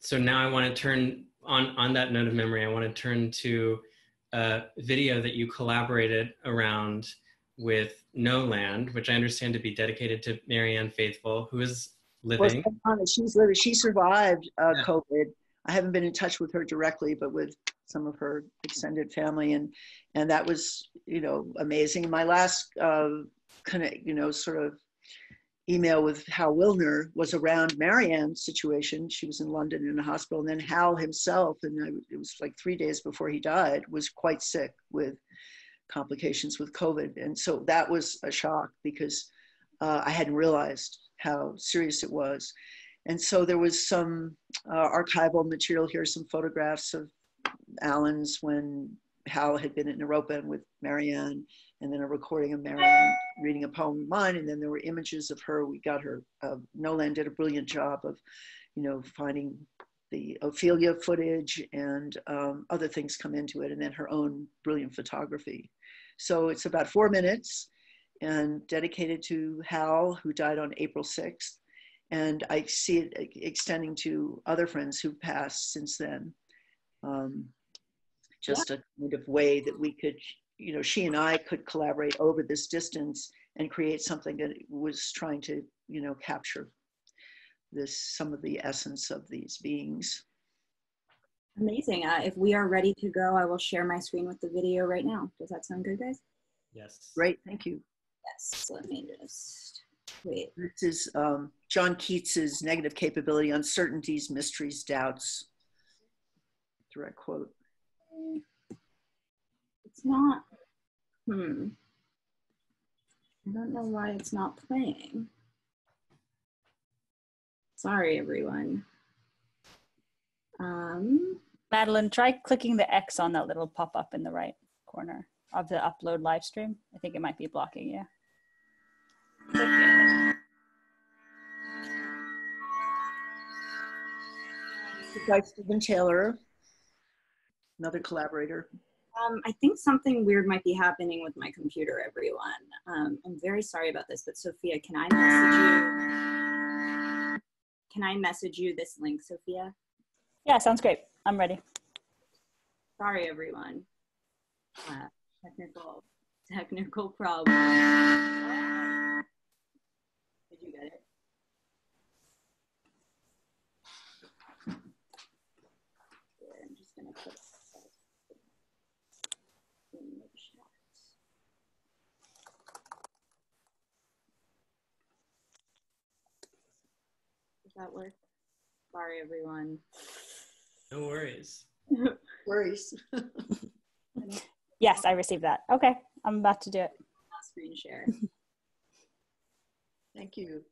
so now I want to turn on on that note of memory. I want to turn to a video that you collaborated around with Nolan, which I understand to be dedicated to Marianne Faithfull, who is living. Well, she's living. She survived uh, yeah. COVID. I haven't been in touch with her directly, but with some of her extended family, and and that was you know amazing. My last uh, connect, you know, sort of email with Hal Willner was around Marianne's situation. She was in London in a hospital, and then Hal himself, and it was like three days before he died, was quite sick with complications with COVID, and so that was a shock because uh, I hadn't realized how serious it was. And so there was some uh, archival material here, some photographs of Allen's when Hal had been at Naropa with Marianne, and then a recording of Marianne reading a poem of mine, and then there were images of her. We got her. Uh, Nolan did a brilliant job of, you know, finding the Ophelia footage and um, other things come into it, and then her own brilliant photography. So it's about four minutes, and dedicated to Hal, who died on April 6th. And I see it extending to other friends who've passed since then. Um, just yeah. a kind of way that we could, you know, she and I could collaborate over this distance and create something that was trying to, you know, capture this some of the essence of these beings. Amazing. Uh, if we are ready to go, I will share my screen with the video right now. Does that sound good, guys? Yes. Great. Thank you. Yes, let me just wait. This is um, John Keats's negative capability, uncertainties, mysteries, doubts. Direct quote. It's not. Hmm. I don't know why it's not playing. Sorry, everyone. Um, Madeline, try clicking the X on that little pop up in the right corner of the upload live stream. I think it might be blocking you. By Stephen Taylor, another collaborator. Um, I think something weird might be happening with my computer, everyone. Um, I'm very sorry about this, but Sophia, can I message you? Can I message you this link, Sophia? Yeah, sounds great. I'm ready. Sorry, everyone. Uh, technical, technical problem. Did you get it? Here, I'm just gonna put it in the chat. Does that work? Sorry, everyone. No worries. Worries. Yes, I received that. Okay, I'm about to do it. I'll screen share. Thank you.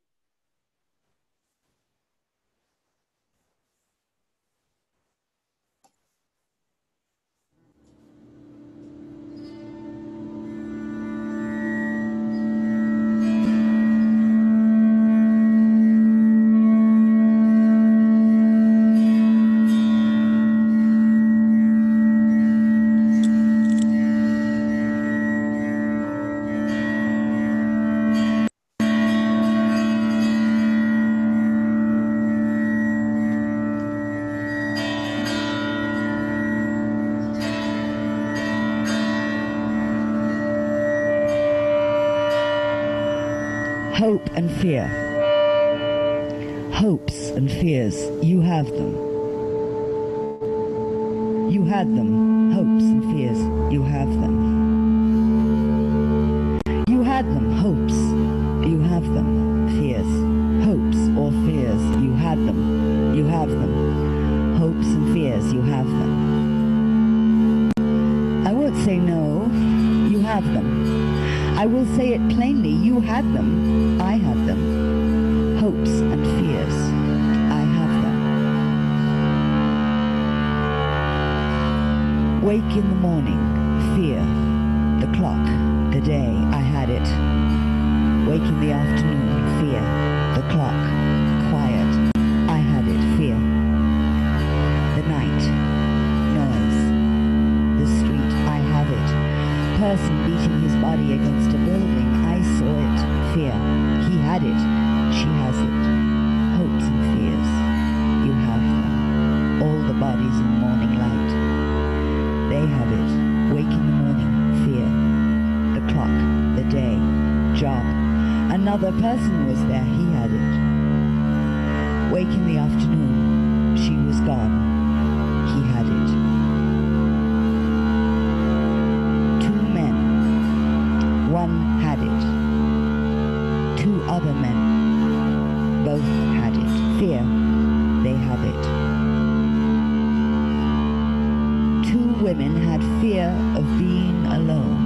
Women had fear of being alone.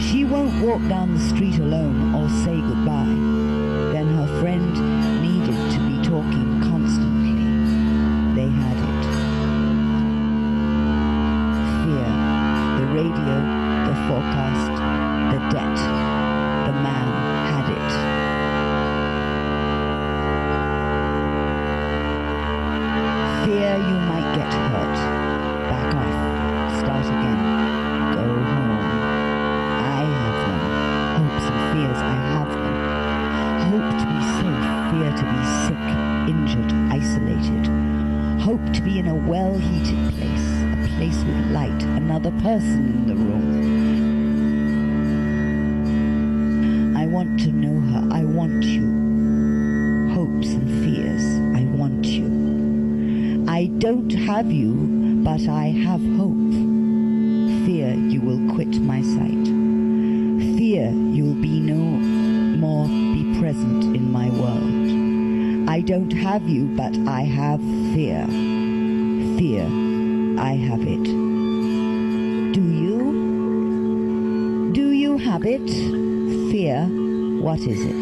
She won't walk down the street alone or say goodbye. Then her friend needed to be talking isolated. Hope to be in a well heated place, a place with light, another person in the room. I want to know her. I want you. Hopes and fears. I want you. I don't have you, but I have hope. don't have you, but I have fear. Fear, I have it. Do you? Do you have it? Fear, what is it?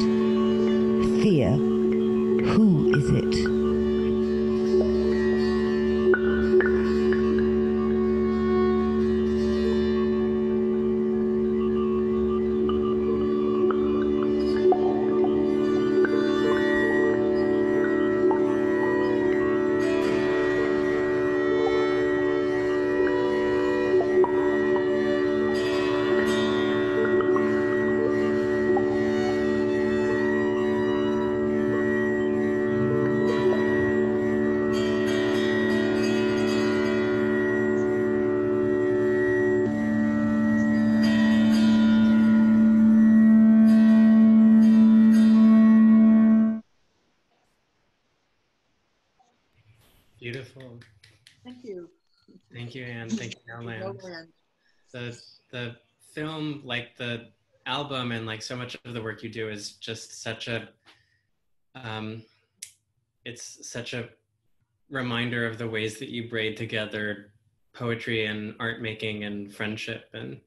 Thank you, Anne. Thank you. Nolan. The the film, like the album, and like so much of the work you do is just such a um, it's such a reminder of the ways that you braid together poetry and art making and friendship and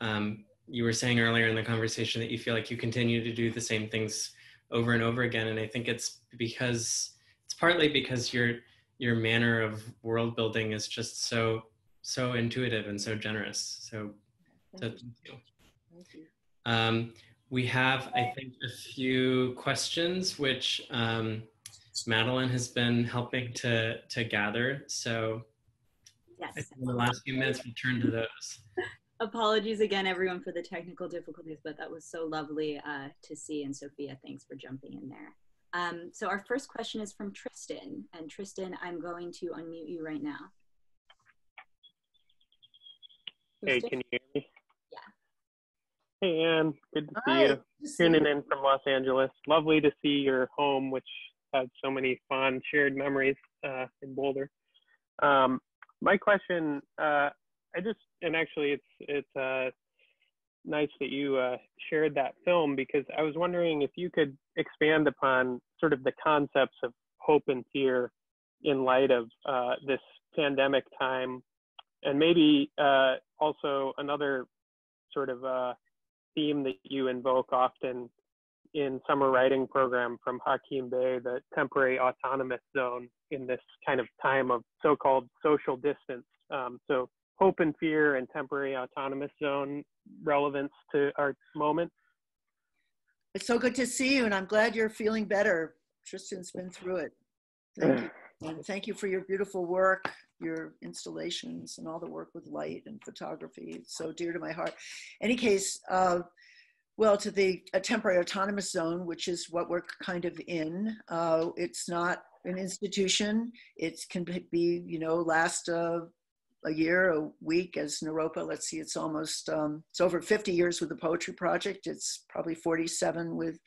um, you were saying earlier in the conversation that you feel like you continue to do the same things over and over again and i think it's because it's partly because your your manner of world building is just so so intuitive and so generous so, so Thank you. you Thank you. um, we have, I think, a few questions which um, Madeline has been helping to to gather. So Yes. in the last few minutes, we'll turn to those. Apologies again, everyone, for the technical difficulties, but that was so lovely uh, to see. And Sophia, thanks for jumping in there. Um, so our first question is from Tristan. And Tristan, I'm going to unmute you right now. Hey, can you hear me? Yeah. Hey, Anne. Good to see you. good to see Tuning you. in from Los Angeles. Lovely to see your home, which has so many fond shared memories uh, in Boulder. Um, my question, uh, I just, and actually, it's it's uh, nice that you uh, shared that film because I was wondering if you could expand upon sort of the concepts of hope and fear in light of uh, this pandemic time, and maybe uh, also another sort of uh, theme that you invoke often in summer writing program from Hakim Bey, the temporary autonomous zone in this kind of time of so-called social distance. Um, so hope and fear and temporary autonomous zone relevance to our moment. It's so good to see you, and I'm glad you're feeling better. Tristan's been through it. Thank you. And thank you for your beautiful work, your installations, and all the work with light and photography. It's so dear to my heart. Any case, uh, well, to the a temporary autonomous zone, which is what we're kind of in. Uh, it's not an institution. It can be, you know, last uh, a year, a week, as Naropa. Let's see, it's almost um, it's over 50 years with the Poetry Project. It's probably 47 with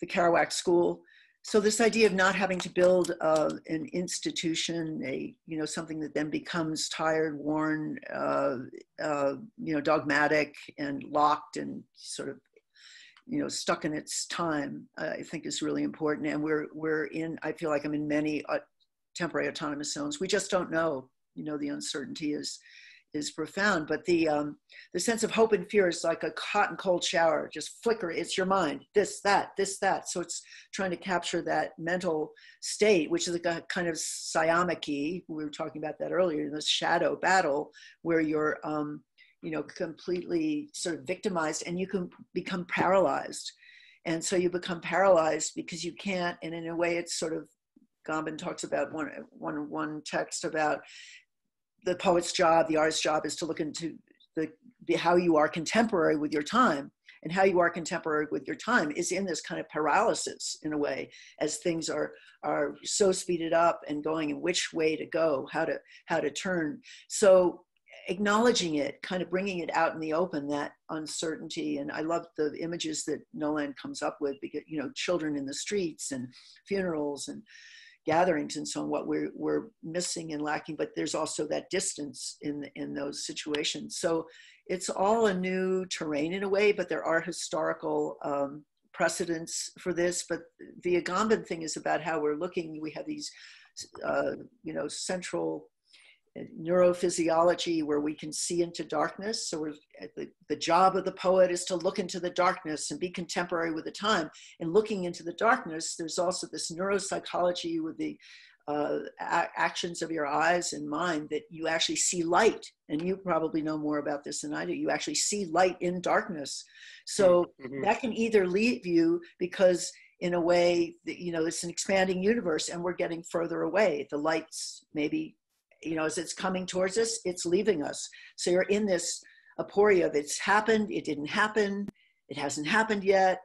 the Kerouac School so this idea of not having to build uh, an institution, a you know something that then becomes tired, worn, uh, uh, you know, dogmatic and locked and sort of you know stuck in its time, I think is really important. And we're we're in. I feel like I'm in many uh, temporary autonomous zones. We just don't know. You know, the uncertainty is is profound. But the um, the sense of hope and fear is like a hot and cold shower, just flicker. It's your mind, this, that, this, that. So it's trying to capture that mental state, which is like a kind of sciamachy We were talking about that earlier, in this shadow battle where you're, um, you know, completely sort of victimized and you can become paralyzed. And so you become paralyzed because you can't, and in a way it's sort of, Agamben talks about one, one, one text about the poet's job, the artist's job is to look into the, the, how you are contemporary with your time. And how you are contemporary with your time is in this kind of paralysis in a way, as things are are so speeded up and going in which way to go, how to how to turn. So acknowledging it, kind of bringing it out in the open, that uncertainty. And I love the images that Nolan comes up with, because you know, children in the streets and funerals and gatherings and so on what we're we're missing and lacking but there's also that distance in in those situations. So it's all a new terrain in a way but there are historical um, precedents for this. But the agamben thing is about how we're looking. We have these uh, you know central neurophysiology where we can see into darkness. So we're, the, the job of the poet is to look into the darkness and be contemporary with the time. And looking into the darkness, there's also this neuropsychology with the uh, actions of your eyes and mind that you actually see light. And you probably know more about this than I do. You actually see light in darkness. So mm-hmm. that can either leave you because in a way that, you know, it's an expanding universe and we're getting further away. The lights maybe you know, as it's coming towards us, it's leaving us. So you're in this aporia of it's happened, it didn't happen, it hasn't happened yet,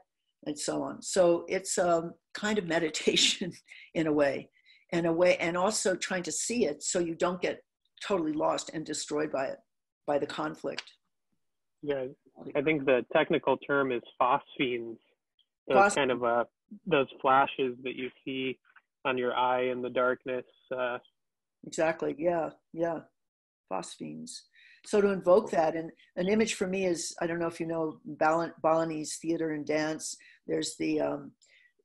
and so on. So it's a um, kind of meditation in a way, and a way, and also trying to see it so you don't get totally lost and destroyed by it, by the conflict. Yeah, I think the technical term is phosphenes. Those kind of uh, those flashes that you see on your eye in the darkness. Uh, exactly. Yeah, yeah. Phosphenes. So to invoke that, and an image for me is I don't know if you know Balinese theater and dance. There's the um,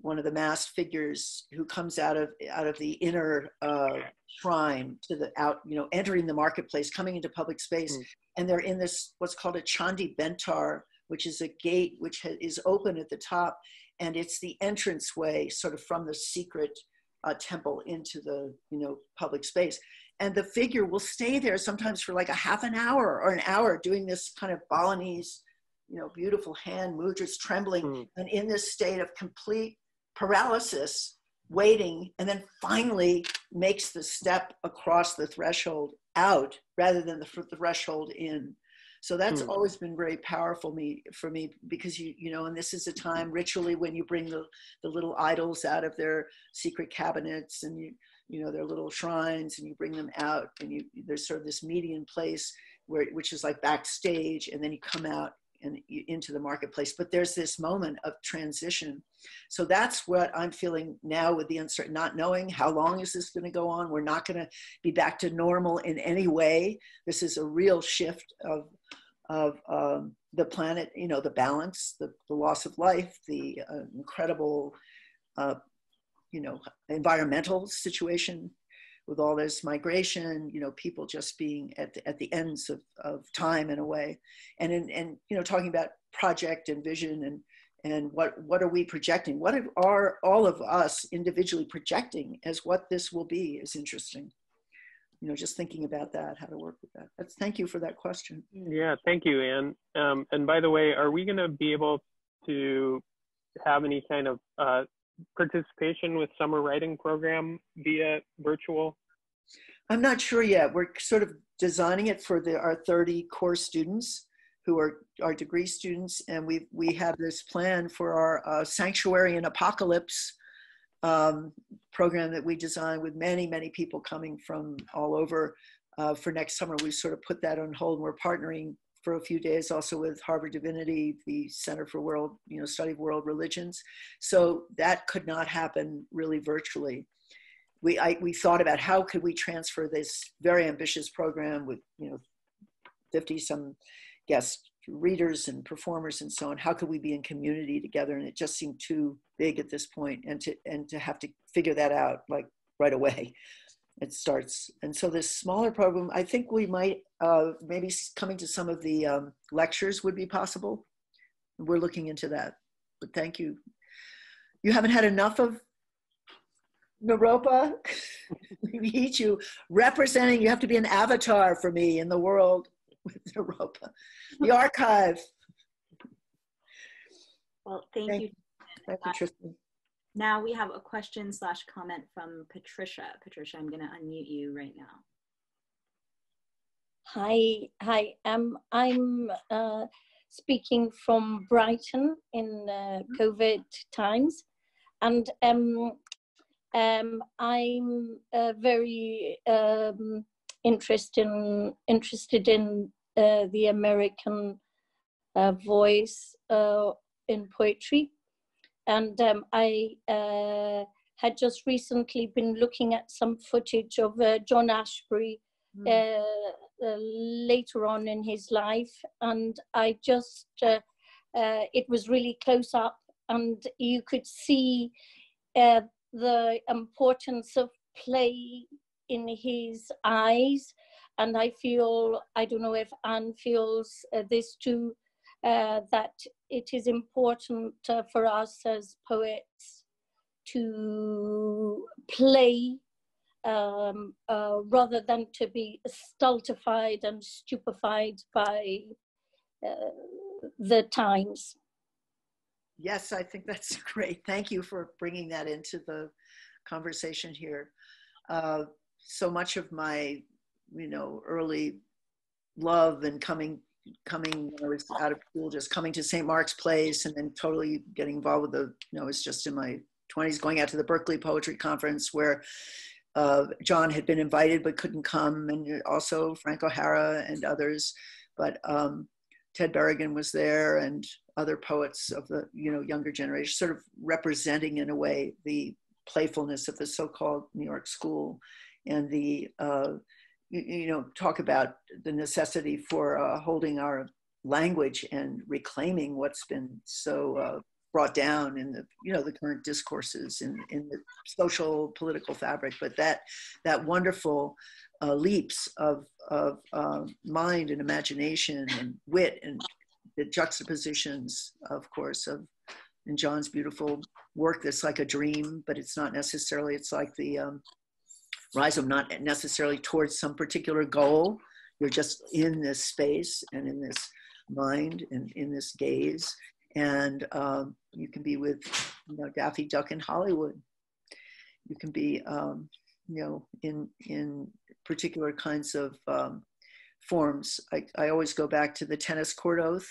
one of the masked figures who comes out of out of the inner uh, shrine to the out, you know, entering the marketplace, coming into public space, mm. and they're in this what's called a chandi bentar, which is a gate which ha- is open at the top, and it's the entrance way, sort of from the secret uh, temple into the you know public space and the figure will stay there sometimes for like a half an hour or an hour doing this kind of Balinese, you know, beautiful hand mudras, trembling, mm. and in this state of complete paralysis, waiting, and then finally makes the step across the threshold out rather than the threshold in. So that's hmm. always been very powerful me for me because you you know, and this is a time ritually when you bring the the little idols out of their secret cabinets and you you know their little shrines and you bring them out and you there's sort of this median place where which is like backstage and then you come out and into the marketplace. But there's this moment of transition. So that's what i'm feeling now with the uncertain not knowing how long is this going to go on. We're not going to be back to normal in any way. This is a real shift of of um, the planet you know the balance the, the loss of life the uh, incredible uh, you know environmental situation with all this migration, you know, people just being at the, at the ends of, of time in a way, and in, and you know, talking about project and vision and and what what are we projecting? What are all of us individually projecting as what this will be is interesting. You know, just thinking about that, how to work with that. That's thank you for that question. Yeah, thank you, Anne. Um, and by the way, are we going to be able to have any kind of uh, participation with summer writing program via virtual I'm not sure yet. We're sort of designing it for the, our 30 core students who are our degree students, and we we have this plan for our uh, sanctuary and apocalypse um, program that we designed with many many people coming from all over uh, for next summer. We sort of put that on hold. We're partnering for a few days also with Harvard Divinity, the Center for World you know Study of World Religions. So that could not happen really virtually we, I, we thought about how could we transfer this very ambitious program with, you know, 50 some guest readers and performers and so on. How could we be in community together? And it just seemed too big at this point and to, and to have to figure that out like right away. It starts. And so this smaller program, I think we might uh, maybe coming to some of the um, lectures would be possible. We're looking into that, but thank you. You haven't had enough of Naropa, we need you representing. You have to be an avatar for me in the world with Naropa. The archive. Well, thank, thank you. Thank you, Tristan. Now we have a question slash comment from Patricia. Patricia, I'm going to unmute you right now. Hi, hi. Um, I'm uh, speaking from Brighton in uh. COVID times, and um, um, I'm uh, very um, interested in, interested in uh, the American uh, voice uh, in poetry, and um, I uh, had just recently been looking at some footage of uh, John Ashbery. Mm. later on in his life, and I just it was really close up, and you could see the importance of play in his eyes and I feel, I don't know if Anne feels uh, this too, uh, that it is important uh, for us as poets to play um, uh, rather than to be stultified and stupefied by uh, the times. Yes, I think that's great. Thank you for bringing that into the conversation here. Uh, so much of my, you know, early love and coming, coming, I was out of school, just coming to St. Mark's Place and then totally getting involved with the, you know, it's just in my 20s going out to the Berkeley Poetry Conference where uh, John had been invited but couldn't come, and also Frank O'Hara and others. But um, Ted Berrigan was there, and other poets of the you know younger generation, sort of representing in a way the playfulness of the so-called New York school, and the uh, you, you, know talk about the necessity for uh, holding our language and reclaiming what's been so uh, brought down in the you know the current discourses in, in the social political fabric. But that that wonderful uh, leaps of of uh, mind and imagination and wit and the juxtapositions of course of in john's beautiful work that's like a dream but it's not necessarily it's like the um, rhizome not necessarily towards some particular goal you're just in this space and in this mind and in this gaze and um, you can be with you know Daffy Duck in Hollywood. You can be um, you know in in particular kinds of um, forms. I, I always go back to the tennis court oath,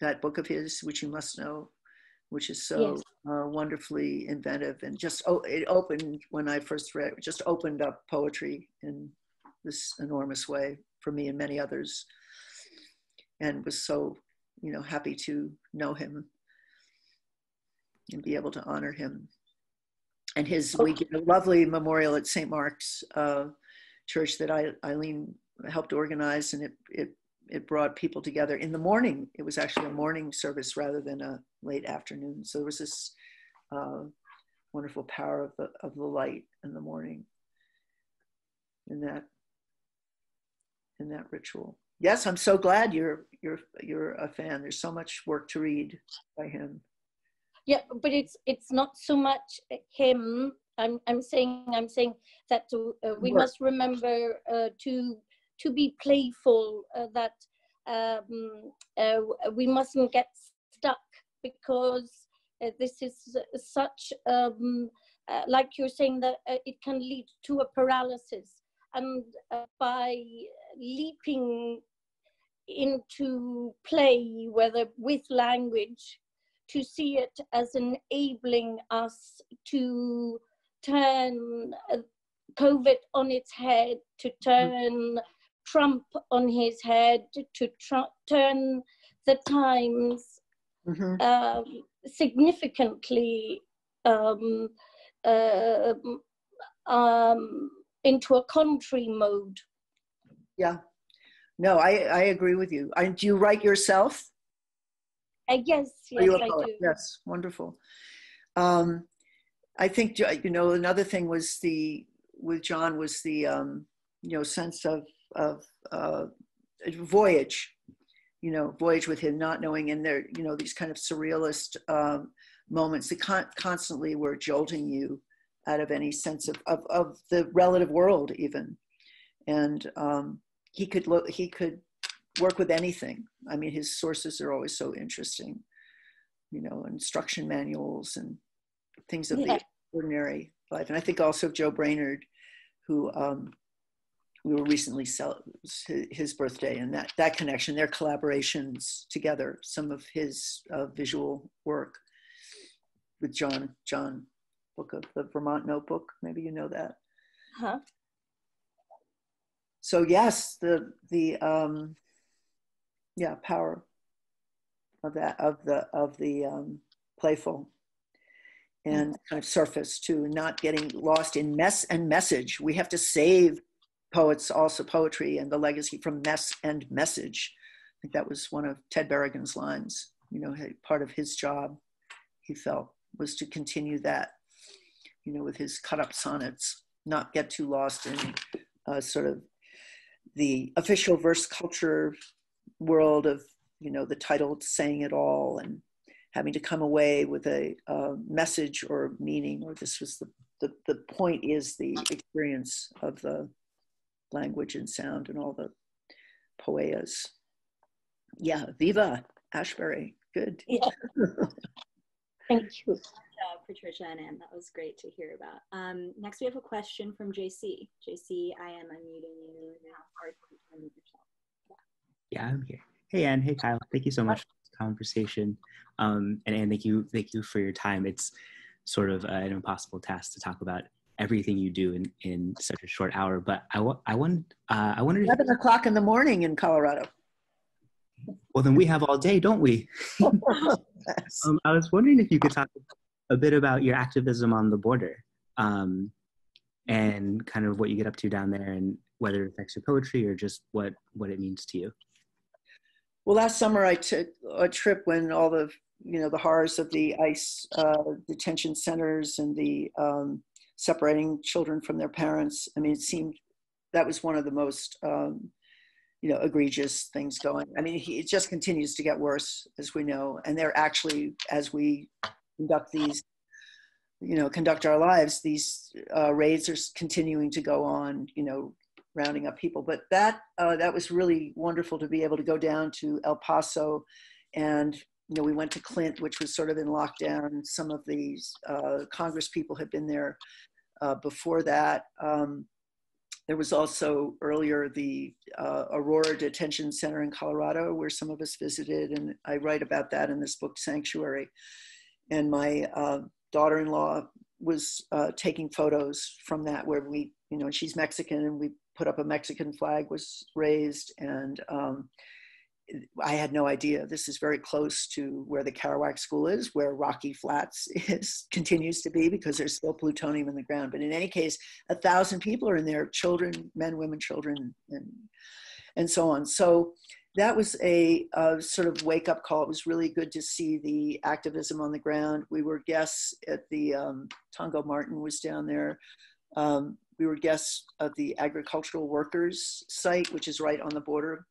that book of his, which you must know, which is so yes. uh, wonderfully inventive and just oh, it opened when I first read. Just opened up poetry in this enormous way for me and many others, and was so you know happy to know him and be able to honor him. And his, we get a lovely memorial at St. Mark's uh, Church that I, Eileen helped organize, and it, it, it brought people together in the morning. It was actually a morning service rather than a late afternoon. So there was this uh, wonderful power of the, of the light in the morning in that, in that ritual. Yes, I'm so glad you're, you're, you're a fan. There's so much work to read by him yeah but it's it's not so much him i'm i'm saying i'm saying that uh, we must remember uh, to to be playful uh, that um, uh, we mustn't get stuck because uh, this is such um, uh, like you're saying that it can lead to a paralysis and by leaping into play whether with language to see it as enabling us to turn uh, COVID on its head, to mm-hmm. turn Trump on his head, to tr- turn the times mm-hmm. um, significantly um, uh, um, into a contrary mode. Yeah. No, I, I agree with you. I, do you write yourself? Uh, yes, yes, I do. Yes, wonderful. Um, I think you know another thing was the with John was the um, you know sense of of uh, voyage, you know, voyage with him, not knowing, and there you know these kind of surrealist um, moments that con- constantly were jolting you out of any sense of of, of the relative world even, and um, he could look he could work with anything. I mean, his sources are always so interesting, you know, instruction manuals and things of yeah. the ordinary life. And I think also Joe Brainard, who um, we were recently cel- his birthday, and that that connection, their collaborations together, some of his uh, visual work with John John book of the Vermont Notebook. Maybe you know that. Huh. So yes, the the um, yeah power of that of the of the um, playful and kind of surface to not getting lost in mess and message we have to save poets also poetry and the legacy from mess and message. I think that was one of ted berrigan's lines you know part of his job he felt was to continue that you know with his cut up sonnets not get too lost in uh, sort of the official verse culture world of you know the title saying it all and having to come away with a, a message or meaning or this was the, the the point is the experience of the language and sound and all the poeas yeah viva Ashbery good Yeah. Thank you. job, Patricia and Anne. That was great to hear about. Um, next, we have a question from JC. JC, I am unmuting you now. Or unmute yourself. Yeah, I'm here. Hey, Anne. Hey, Kyle. Thank you so much for this conversation. Um, and Anne, thank you, thank you for your time. It's sort of uh, an impossible task to talk about everything you do in, in such a short hour. But I, I, want, uh, I wondered, if, 11 o'clock in the morning in colorado well, then we have all day, don't we? Um, I was wondering if you could talk a bit about your activism on the border um, and kind of what you get up to down there and whether it affects your poetry or just what, what it means to you. Well, last summer I took a trip when all the you know the horrors of the ICE uh, detention centers and the um, separating children from their parents. I mean, it seemed that was one of the most um, you know egregious things going. I mean, he, it just continues to get worse as we know, and they're actually as we conduct these you know conduct our lives these uh, raids are continuing to go on you know rounding up people. But that uh, that was really wonderful to be able to go down to El Paso, and you know we went to Clint, which was sort of in lockdown. Some of these uh, Congress people had been there uh, before that. Um, there was also earlier the uh, Aurora Detention Center in Colorado, where some of us visited, and I write about that in this book, Sanctuary. And my uh, daughter-in-law was uh, taking photos from that, where we, you know, she's Mexican, and we put up a Mexican flag was raised, and um, I had no idea. This is very close to where the Kerouac School is, where Rocky Flats is continues to be because there's still plutonium in the ground. But in any case, a thousand people are in there: children, men, women, children, and and so on. So that was a, a sort of wake up call. It was really good to see the activism on the ground. We were guests at the um, Tongo Martin was down there. Um, we were guests of the agricultural workers site, which is right on the border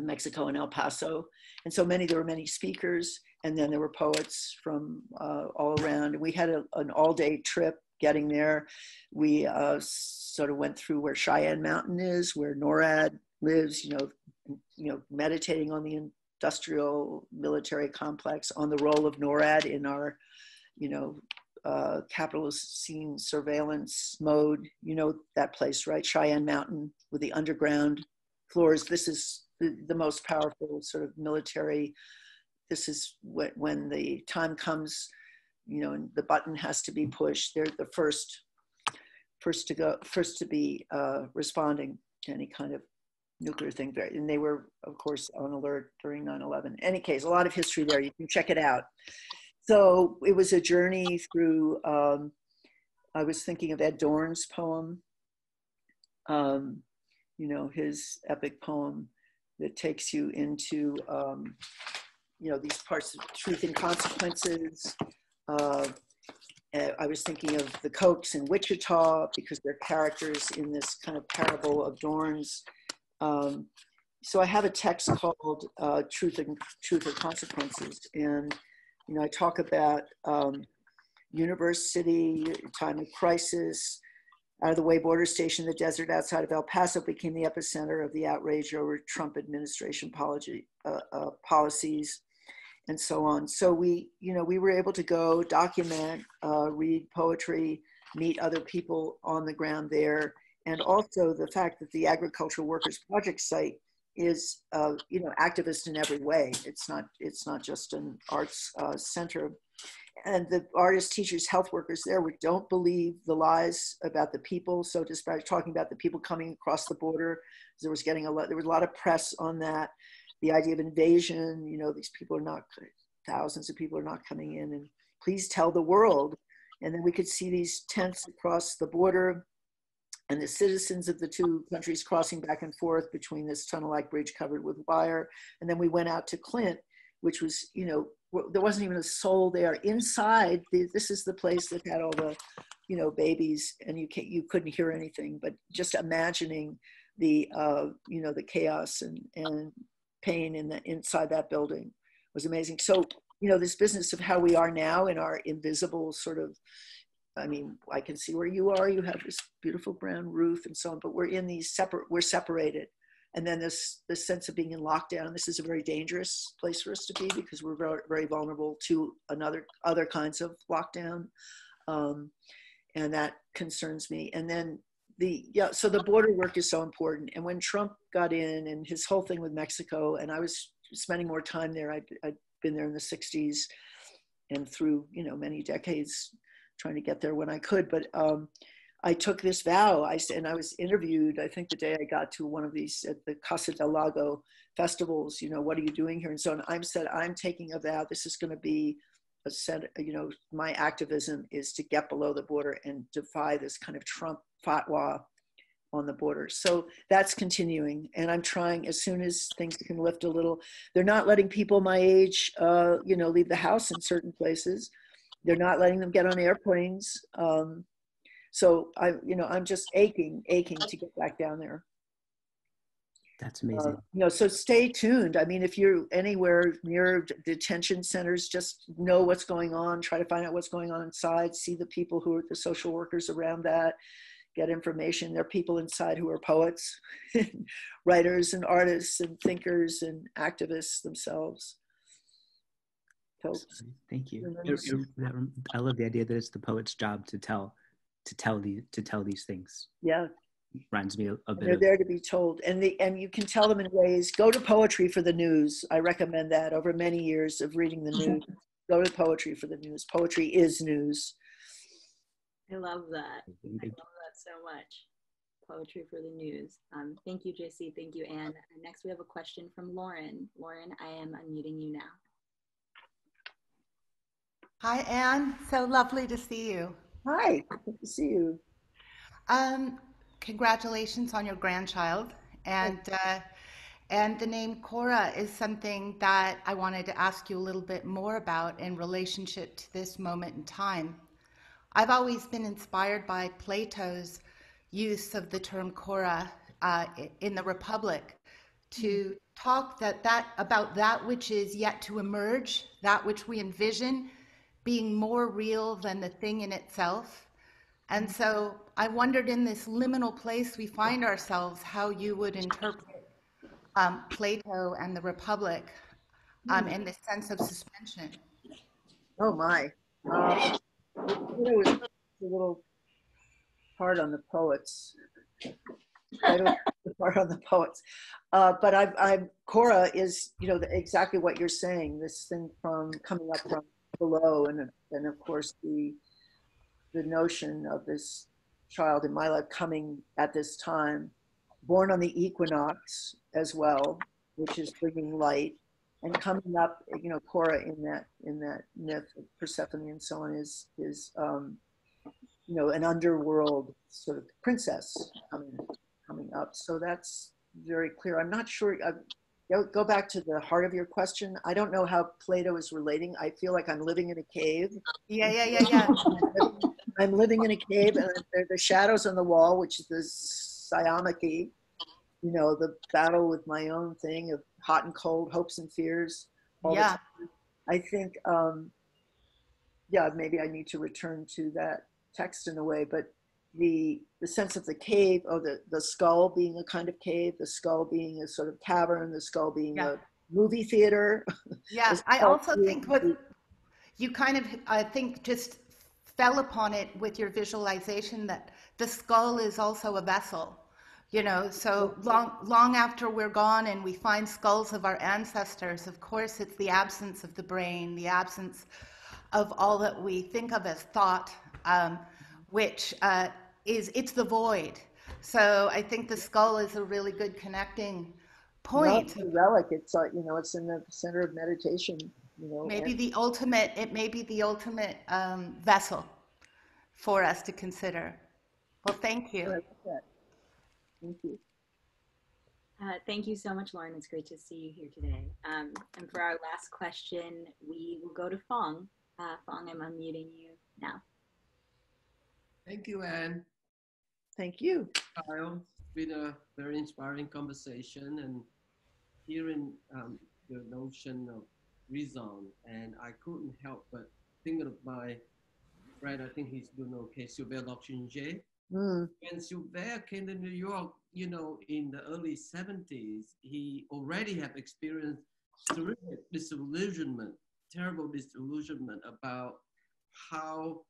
Mexico and El Paso. And so many, there were many speakers, and then there were poets from uh, all around. We had a, an all day trip getting there. We uh, sort of went through where Cheyenne Mountain is, where NORAD lives, you know, you know, meditating on the industrial military complex, on the role of NORAD in our, you know, uh, capitalist scene surveillance mode. You know that place, right? Cheyenne Mountain with the underground floors. This is the, the most powerful sort of military. This is wh- when the time comes, you know, the button has to be pushed. They're the first, first to go, first to be uh, responding to any kind of nuclear thing. Very- And they were, of course, on alert during 9/11. Any case, a lot of history there. You can check it out. So it was a journey through. Um, I was thinking of Ed Dorn's poem. Um, you know his epic poem that takes you into um, you know these parts of truth and consequences. Uh, I was thinking of the Kochs in Wichita because they're characters in this kind of parable of Dorn's. Um, so I have a text called uh, "Truth and Truth or Consequences," and you know I talk about um, university, time of crisis, out of the way border station, the desert outside of El Paso became the epicenter of the outrage over Trump administration policy, uh, uh, policies and so on. So we, you know, we were able to go document, uh, read poetry, meet other people on the ground there, and also the fact that the Agricultural Workers Project site is, uh, you know, activist in every way. It's not, it's not just an arts uh, center and the artists, teachers, health workers there we don't believe the lies about the people. So despite talking about the people coming across the border, there was getting a lot, there was a lot of press on that. The idea of invasion, you know, these people are not, thousands of people are not coming in and please tell the world. And then we could see these tents across the border and the citizens of the two countries crossing back and forth between this tunnel-like bridge covered with wire. And then we went out to Clint, which was, you know, there wasn't even a soul there inside the, this is the place that had all the you know babies and you can't you couldn't hear anything but just imagining the uh, you know the chaos and and pain in the inside that building was amazing. So you know this business of how we are now in our invisible sort of I mean, I can see where you are. You have this beautiful brown roof and so on, but we're in these separate, we're separated. And then this, this sense of being in lockdown, this is a very dangerous place for us to be because we're very, very vulnerable to another, other kinds of lockdown. Um, and that concerns me. And then the, yeah, so the border work is so important. And when Trump got in and his whole thing with Mexico, and I was spending more time there, I'd, I'd been there in the 60s and through, you know, many decades trying to get there when I could. But um, I took this vow. I said and I was interviewed. I think the day I got to one of these at the Casa del Lago festivals. You know, what are you doing here? And so on. I'm said I'm taking a vow. This is going to be a set. You know, my activism is to get below the border and defy this kind of Trump fatwa on the border. So that's continuing, and I'm trying as soon as things can lift a little. They're not letting people my age, uh, you know, leave the house in certain places. They're not letting them get on airplanes. Um, so I, you know, I'm just aching, aching to get back down there. That's amazing. Uh, you know, so stay tuned. I mean, if you're anywhere near detention centers, just know what's going on. Try to find out what's going on inside. See the people who are the social workers around that. Get information. There are people inside who are poets, writers, and artists, and thinkers, and activists themselves. Thank you. It, it, I love the idea that it's the poet's job to tell, to tell these, to tell these things. Yeah, reminds me a, a bit. They're of, there to be told, and the and you can tell them in ways. Go to poetry for the news. I recommend that. Over many years of reading the news, go to poetry for the news. Poetry is news. I love that. I love that so much. Poetry for the news. Um, thank you, JC. Thank you, Anne. Next, we have a question from Lauren. Lauren, I am unmuting you now. Hi, Anne. So lovely to see you. Hi, good to see you. Um, congratulations on your grandchild, and uh, and the name Kora is something that I wanted to ask you a little bit more about in relationship to this moment in time. I've always been inspired by Plato's use of the term Cora uh, in the Republic to talk that that about that which is yet to emerge, that which we envision being more real than the thing in itself. And so I wondered in this liminal place we find ourselves, how you would interpret um, Plato and the Republic um, in this sense of suspension. Oh my. Uh, it was a little hard on the poets. I don't hard on the poets. Uh, but I've, I've, Kora is, you know, the, exactly what you're saying, this thing from coming up from below and and of course the the notion of this child in my life coming at this time born on the equinox as well which is bringing light and coming up you know cora in that in that myth of persephone and so on is is um, you know an underworld sort of princess coming coming up. So that's very clear. I'm not sure I, go, go back to the heart of your question. I don't know how Plato is relating. I feel like I'm living in a cave. Yeah, yeah, yeah, yeah. I'm living in a cave, and there are the shadows on the wall, which is the Sciamachy, you know, the battle with my own thing of hot and cold, hopes and fears. yeah. I think, um, yeah, maybe I need to return to that text in a way, but the the sense of the cave or the the skull being a kind of cave the skull being a sort of cavern the skull being yeah. a movie theater. Yeah i also think what you kind of i think just fell upon it with your visualization that the skull is also a vessel you know? So long long after we're gone and we find skulls of our ancestors of course it's the absence of the brain the absence of all that we think of as thought um, which uh, is it's the void. So I think the skull is a really good connecting point. Not a relic. It's uh, you know it's in the center of meditation. You know, maybe and- the ultimate. It may be the ultimate um, vessel for us to consider. Well, thank you. Thank you. Uh, thank you so much, Lauren. It's great to see you here today. Um, and for our last question, we will go to Fong. Uh, Fong, I'm unmuting you now. Thank you, Anne. Thank you. Kyle. It's been a very inspiring conversation and hearing um, the notion of reason, and I couldn't help but think of my friend, I think he's doing okay, Sylvère Lotringer. Mm. When Sylvain came to New York, you know, in the early 70s, he already had experienced terrific disillusionment, terrible disillusionment about how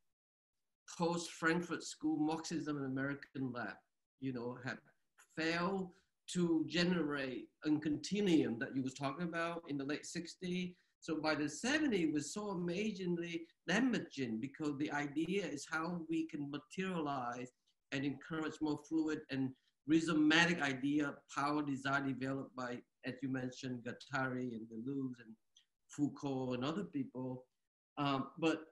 post Frankfurt School Marxism and American Lab, you know, had failed to generate a continuum that you was talking about in the late 60s. So by the 70s, it was so amazingly damaging because the idea is how we can materialize and encourage more fluid and rhizomatic idea power design developed by, as you mentioned, Guattari and Deleuze and Foucault and other people. Um, but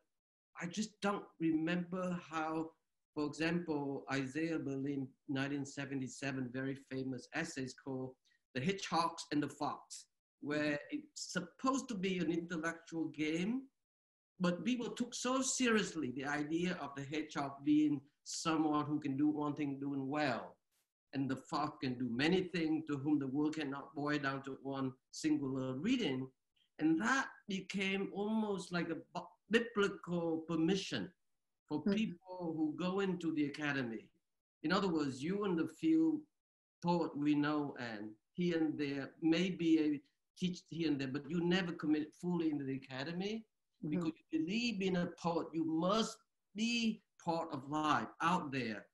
I just don't remember how, for example, Isaiah Berlin, 1977, very famous essays called The Hedgehogs and the Fox, where mm-hmm. it's supposed to be an intellectual game, but people took so seriously the idea of the hedgehog being someone who can do one thing doing well, and the fox can do many things to whom the world cannot boil down to one singular reading. And that became almost like a biblical permission for Mm-hmm. people who go into the academy. In other words, you and the few poet we know and here and there maybe a teach here and there, but you never commit fully into the academy Mhm. because you believe being a poet, you must be part of life out there,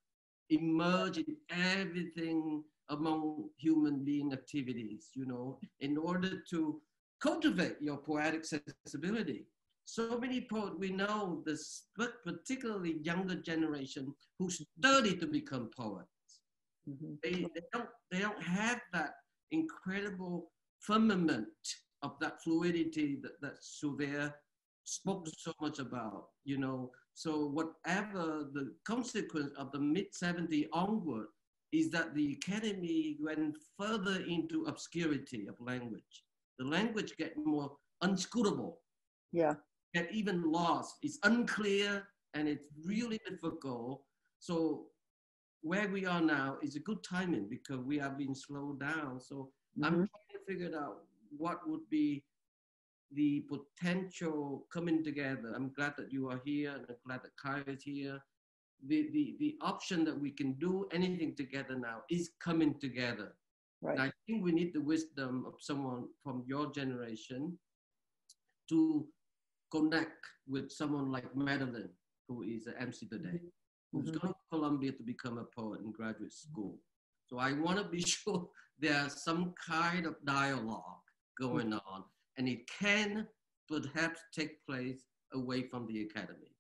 emerge in everything among human being activities, you know, in order to cultivate your poetic sensibility. So many poets we know, this but particularly younger generation who study to become poets. Mhm. They, they don't they don't have that incredible firmament of that fluidity that, that Sylvère spoke so much about, you know. So whatever the consequence of the mid 70s onward is that the academy went further into obscurity of language. The language get more unscrutable, Yeah. Get even lost. It's unclear and it's really difficult. So where we are now is a good timing because we have been slowed down. So I'm Mhm. trying to figure out what would be the potential coming together. I'm glad that you are here and I'm glad that Kai is here. The, the, the option that we can do anything together now is coming together. Right. And I think we need the wisdom of someone from your generation to connect with someone like Madeline, who is an MC today, who's Mhm. going to Columbia to become a poet in graduate school. So I want to be sure there's some kind of dialogue going on, and it can perhaps take place away from the academy.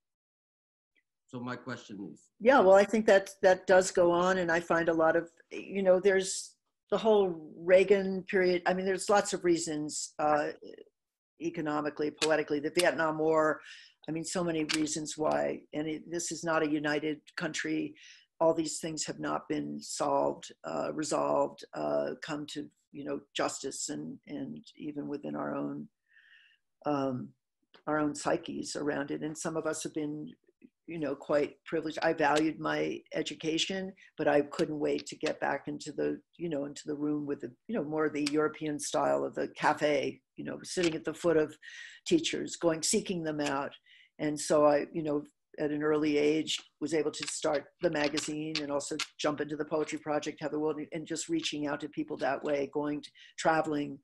So my question is, Yeah, well, I think that that does go on, and I find a lot of, you know, there's the whole Reagan period. I mean, there's lots of reasons, uh, economically, politically, the Vietnam War. I mean, so many reasons why, and it, this is not a united country. All these things have not been solved, uh, resolved, uh, come to you know justice, and and even within our own um, our own psyches around it. And some of us have been you know quite privileged. I valued my education but i couldn't wait to get back into the you know into the room with the you know more of the european style of the cafe you know sitting at the foot of teachers going seeking them out. And so i you know at an early age was able to start the magazine and also jump into the poetry project have the world and just reaching out to people that way going to, traveling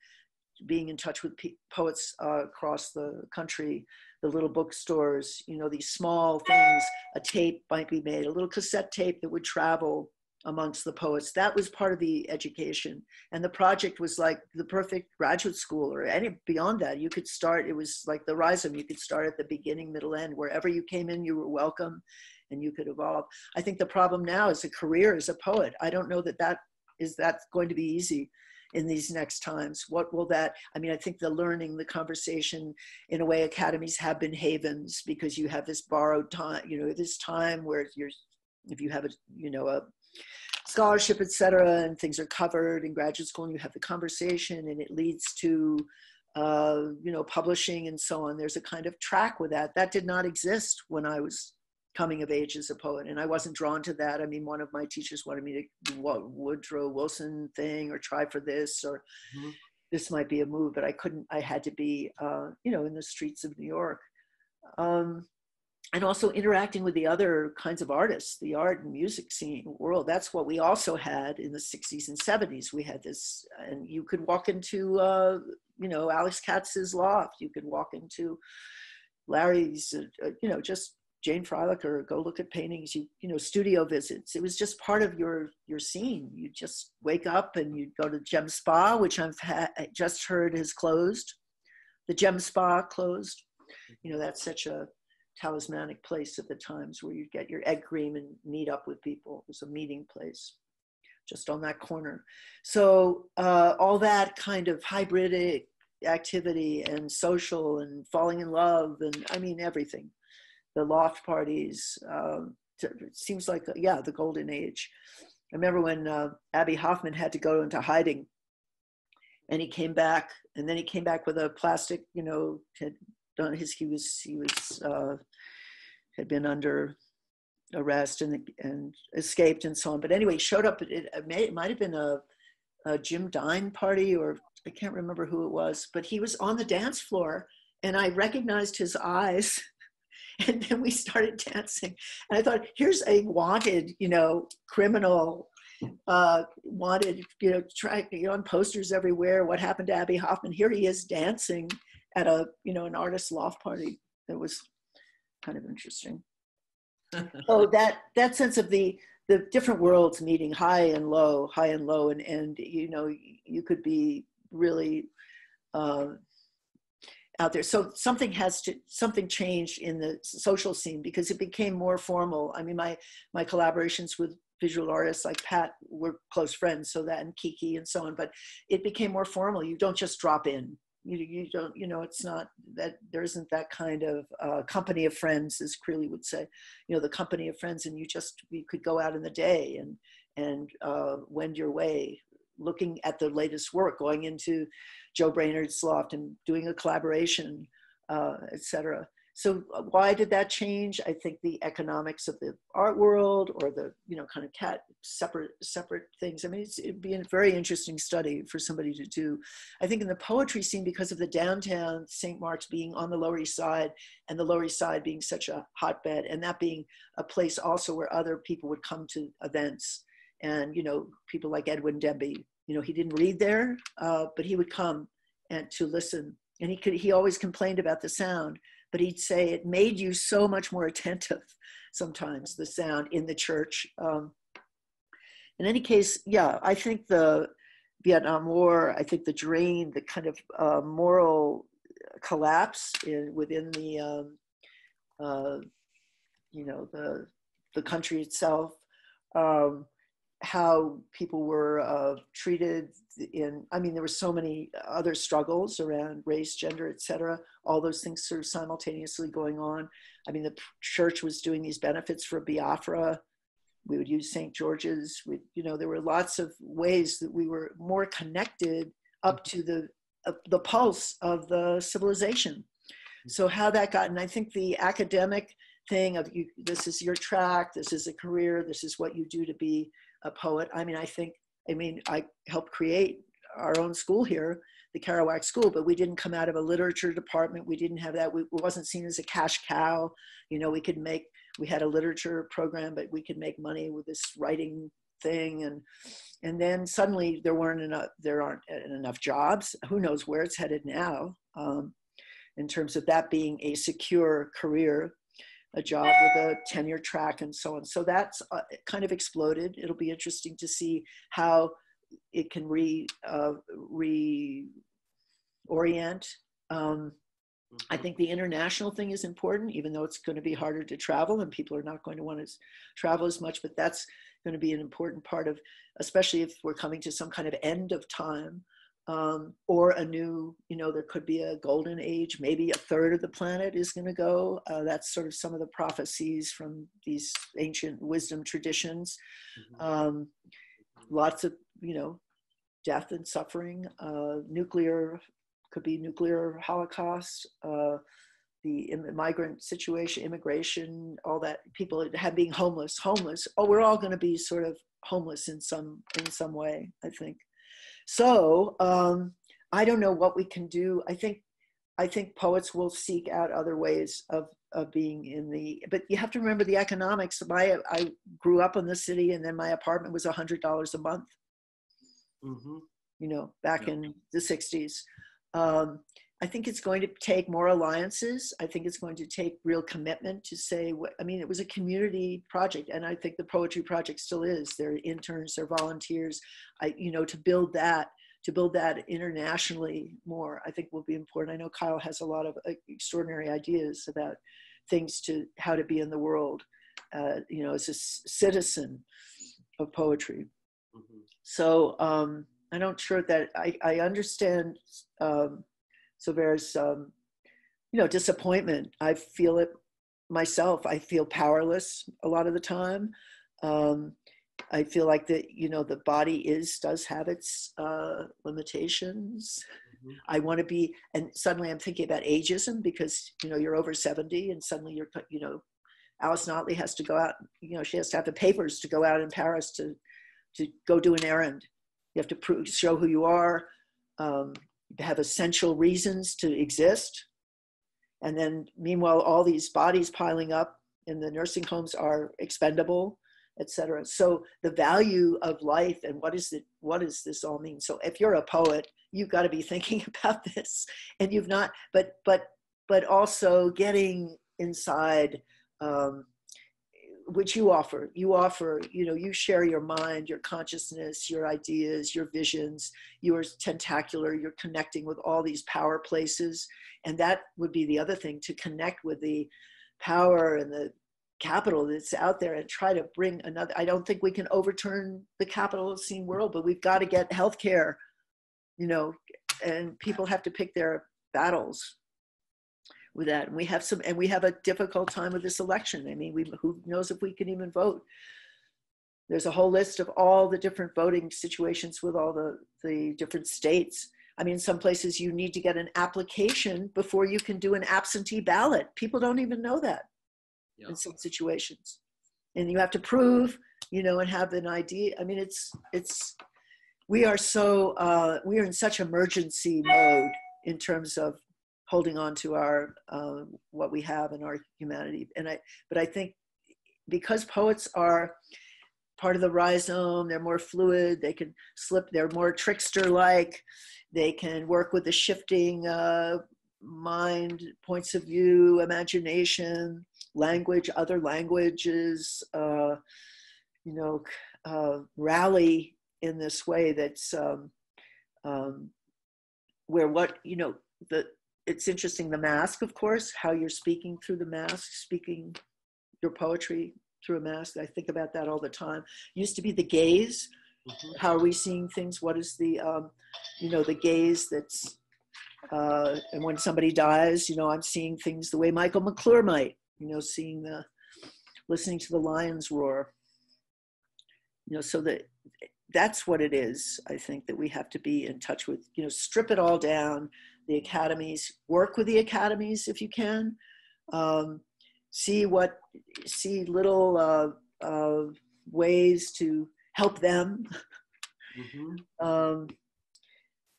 being in touch with poets uh, across the country the little bookstores, you know, these small things, a tape might be made, a little cassette tape that would travel amongst the poets. That was part of the education. And the project was like the perfect graduate school or any beyond that. You could start, it was like the Rhizome, you could start at the beginning, middle, end. Wherever you came in, you were welcome and you could evolve. I think the problem now is a career as a poet. I don't know that that is that going to be easy in these next times? What will that i mean i think the learning the conversation in a way academies have been havens because you have this borrowed time you know this time where you're if you have a you know a scholarship etc and things are covered in graduate school and you have the conversation and it leads to uh, you know publishing and so on there's a kind of track with that. That did not exist when i was coming of age as a poet. And I wasn't drawn to that. I mean, one of my teachers wanted me to do what Woodrow Wilson thing or try for this or mm-hmm. this might be a move, but I couldn't, I had to be, uh, you know, in the streets of New York. Um, and also interacting with the other kinds of artists, the art and music scene world. That's what we also had in the 60s and 70s. We had this, and you could walk into, uh, you know, Alex Katz's loft. You could walk into Larry's, uh, uh, you know, just Jane Freilich go look at paintings, you, you know, studio visits. It was just part of your, your scene. You just wake up and you go to Gem Spa, which I've ha- just heard has closed. The Gem Spa closed. You know, that's such a talismanic place at the times where you'd get your egg cream and meet up with people. It was a meeting place just on that corner. So uh, all that kind of hybrid activity and social and falling in love and I mean everything. The loft parties um, it seems like yeah the golden age. I remember when uh, Abbie Hoffman had to go into hiding, and he came back, and then he came back with a plastic, you know, had done his he was he was uh, had been under arrest and and escaped and so on. But anyway, he showed up. It, it, may, it might have been a, a Jim Dine party or I can't remember who it was, but he was on the dance floor and I recognized his eyes. And then we started dancing. And I thought, here's a wanted, you know, criminal uh, wanted, you know, try, you know, on posters everywhere. What happened to Abbie Hoffman? Here he is dancing at a you know an artist loft party that was kind of interesting oh that that sense of the the different worlds meeting high and low high and low and and you know you could be really uh, out there. So something has to something changed in the social scene because it became more formal. I mean my my collaborations with visual artists like pat were close friends so that and kiki and so on but it became more formal. You don't just drop in. You, you don't you know it's not that there isn't that kind of uh, company of friends as Creeley would say. You know the company of friends and you just you could go out in the day and and uh, wend your way looking at the latest work going into joe Brainard's loft and doing a collaboration uh, etc so uh, why did that change? I think the economics of the art world or the you know kind of cat separate separate things. I mean it'd be a very interesting study for somebody to do. I think in the poetry scene because of the downtown st mark's being on the lower east side and the lower east side being such a hotbed and that being a place also where other people would come to events and you know people like Edwin Denby you know he didn't read there uh, but he would come and to listen. And he could he always complained about the sound but he'd say it made you so much more attentive sometimes the sound in the church. Um, in any case yeah i think the vietnam war i think the drain the kind of uh, moral collapse in, within the um, uh, you know the the country itself um, how people were uh, treated in i mean there were so many other struggles around race gender etc all those things sort of simultaneously going on. I mean the church was doing these benefits for biafra. We would use st george's. We, you know there were lots of ways that we were more connected up to the uh, the pulse of the civilization. So how that got and i think the academic thing of you this is your track this is a career this is what you do to be a poet. I mean, I think, I mean, I helped create our own school here, the Kerouac School, but we didn't come out of a literature department. We didn't have that. We wasn't seen as a cash cow. You know, we could make, we had a literature program, but we could make money with this writing thing. And, and then suddenly there weren't enough, there aren't enough jobs. Who knows where it's headed now um, in terms of that being a secure career a job with a tenure track and so on. So that's uh, kind of exploded. It'll be interesting to see how it can re uh, reorient. Um, I think the international thing is important, even though it's going to be harder to travel and people are not going to want to travel as much. But that's going to be an important part of, especially if we're coming to some kind of end of time um, or a new, you know, there could be a golden age, maybe a third of the planet is going to go. Uh, that's sort of some of the prophecies from these ancient wisdom traditions. Mm-hmm. Um, lots of, you know, death and suffering, uh, nuclear, could be nuclear holocaust, uh, the migrant situation, immigration, all that people have being homeless, homeless. Oh, we're all going to be sort of homeless in some in some way. I think. So um, I don't know what we can do. I think I think poets will seek out other ways of of being in the. But you have to remember the economics. My I grew up in the city, and then my apartment was a hundred dollars a month. Mm-hmm. You know, back Yeah. in the '60s. Um, I think it's going to take more alliances. I think it's going to take real commitment to say what I mean. It was a community project, and I think the poetry project still is. They're interns, they're volunteers. I, you know, to build that, to build that internationally more, I think will be important. I know Kyle has a lot of uh, extraordinary ideas about things to how to be in the world, uh, you know, as a citizen of poetry. Mm-hmm. So um, I don't sure that I, I understand um, Sylvère's, um, you know, disappointment. I feel it myself. I feel powerless a lot of the time. Um, I feel like that, you know, the body is does have its uh, limitations. Mhm. I want to be, and suddenly I'm thinking about ageism because you know you're over 70, and suddenly you're, you know, Alice Notley has to go out. You know, she has to have the papers to go out in Paris to to go do an errand. You have to prove, show who you are, um, have essential reasons to exist. And then, meanwhile, all these bodies piling up in the nursing homes are expendable, et cetera. So the value of life and what is it? What does this all mean? So if you're a poet, you've got to be thinking about this, and you've not. But but but also getting inside. Um, which you offer. You offer you know you share your mind your consciousness your ideas your visions you're tentacular you're connecting with all these power places. And that would be the other thing to connect with the power and the capital that's out there and try to bring another i don't think we can overturn the capitalist world but we've got to get healthcare you know and people have to pick their battles with that. And we have some, and we have a difficult time with this election. I mean, we, who knows if we can even vote? There's a whole list of all the different voting situations with all the, the different states. I mean, some places you need to get an application before you can do an absentee ballot. People don't even know that Yeah. in some situations. And you have to prove, you know, and have an ID. I mean, it's, it's, we are so, uh, we are in such emergency mode in terms of holding on to our uh, what we have in our humanity. And i but i think because poets are part of the rhizome they're more fluid they can slip they're more trickster like they can work with the shifting uh, mind points of view imagination language other languages uh, you know uh, rally in this way that's um, um, where what you know the it's interesting the mask of course how you're speaking through the mask speaking your poetry through a mask i think about that all the time. Used to be the gaze Mhm. how are we seeing things? What is the um, you know the gaze that's uh, and when somebody dies you know i'm seeing things the way michael mcclure might you know seeing the listening to the lions roar. You know so that that's what it is i think that we have to be in touch with you know strip it all down the academies work with the academies if you can um, see what see little uh, uh, ways to help them. Mhm. um,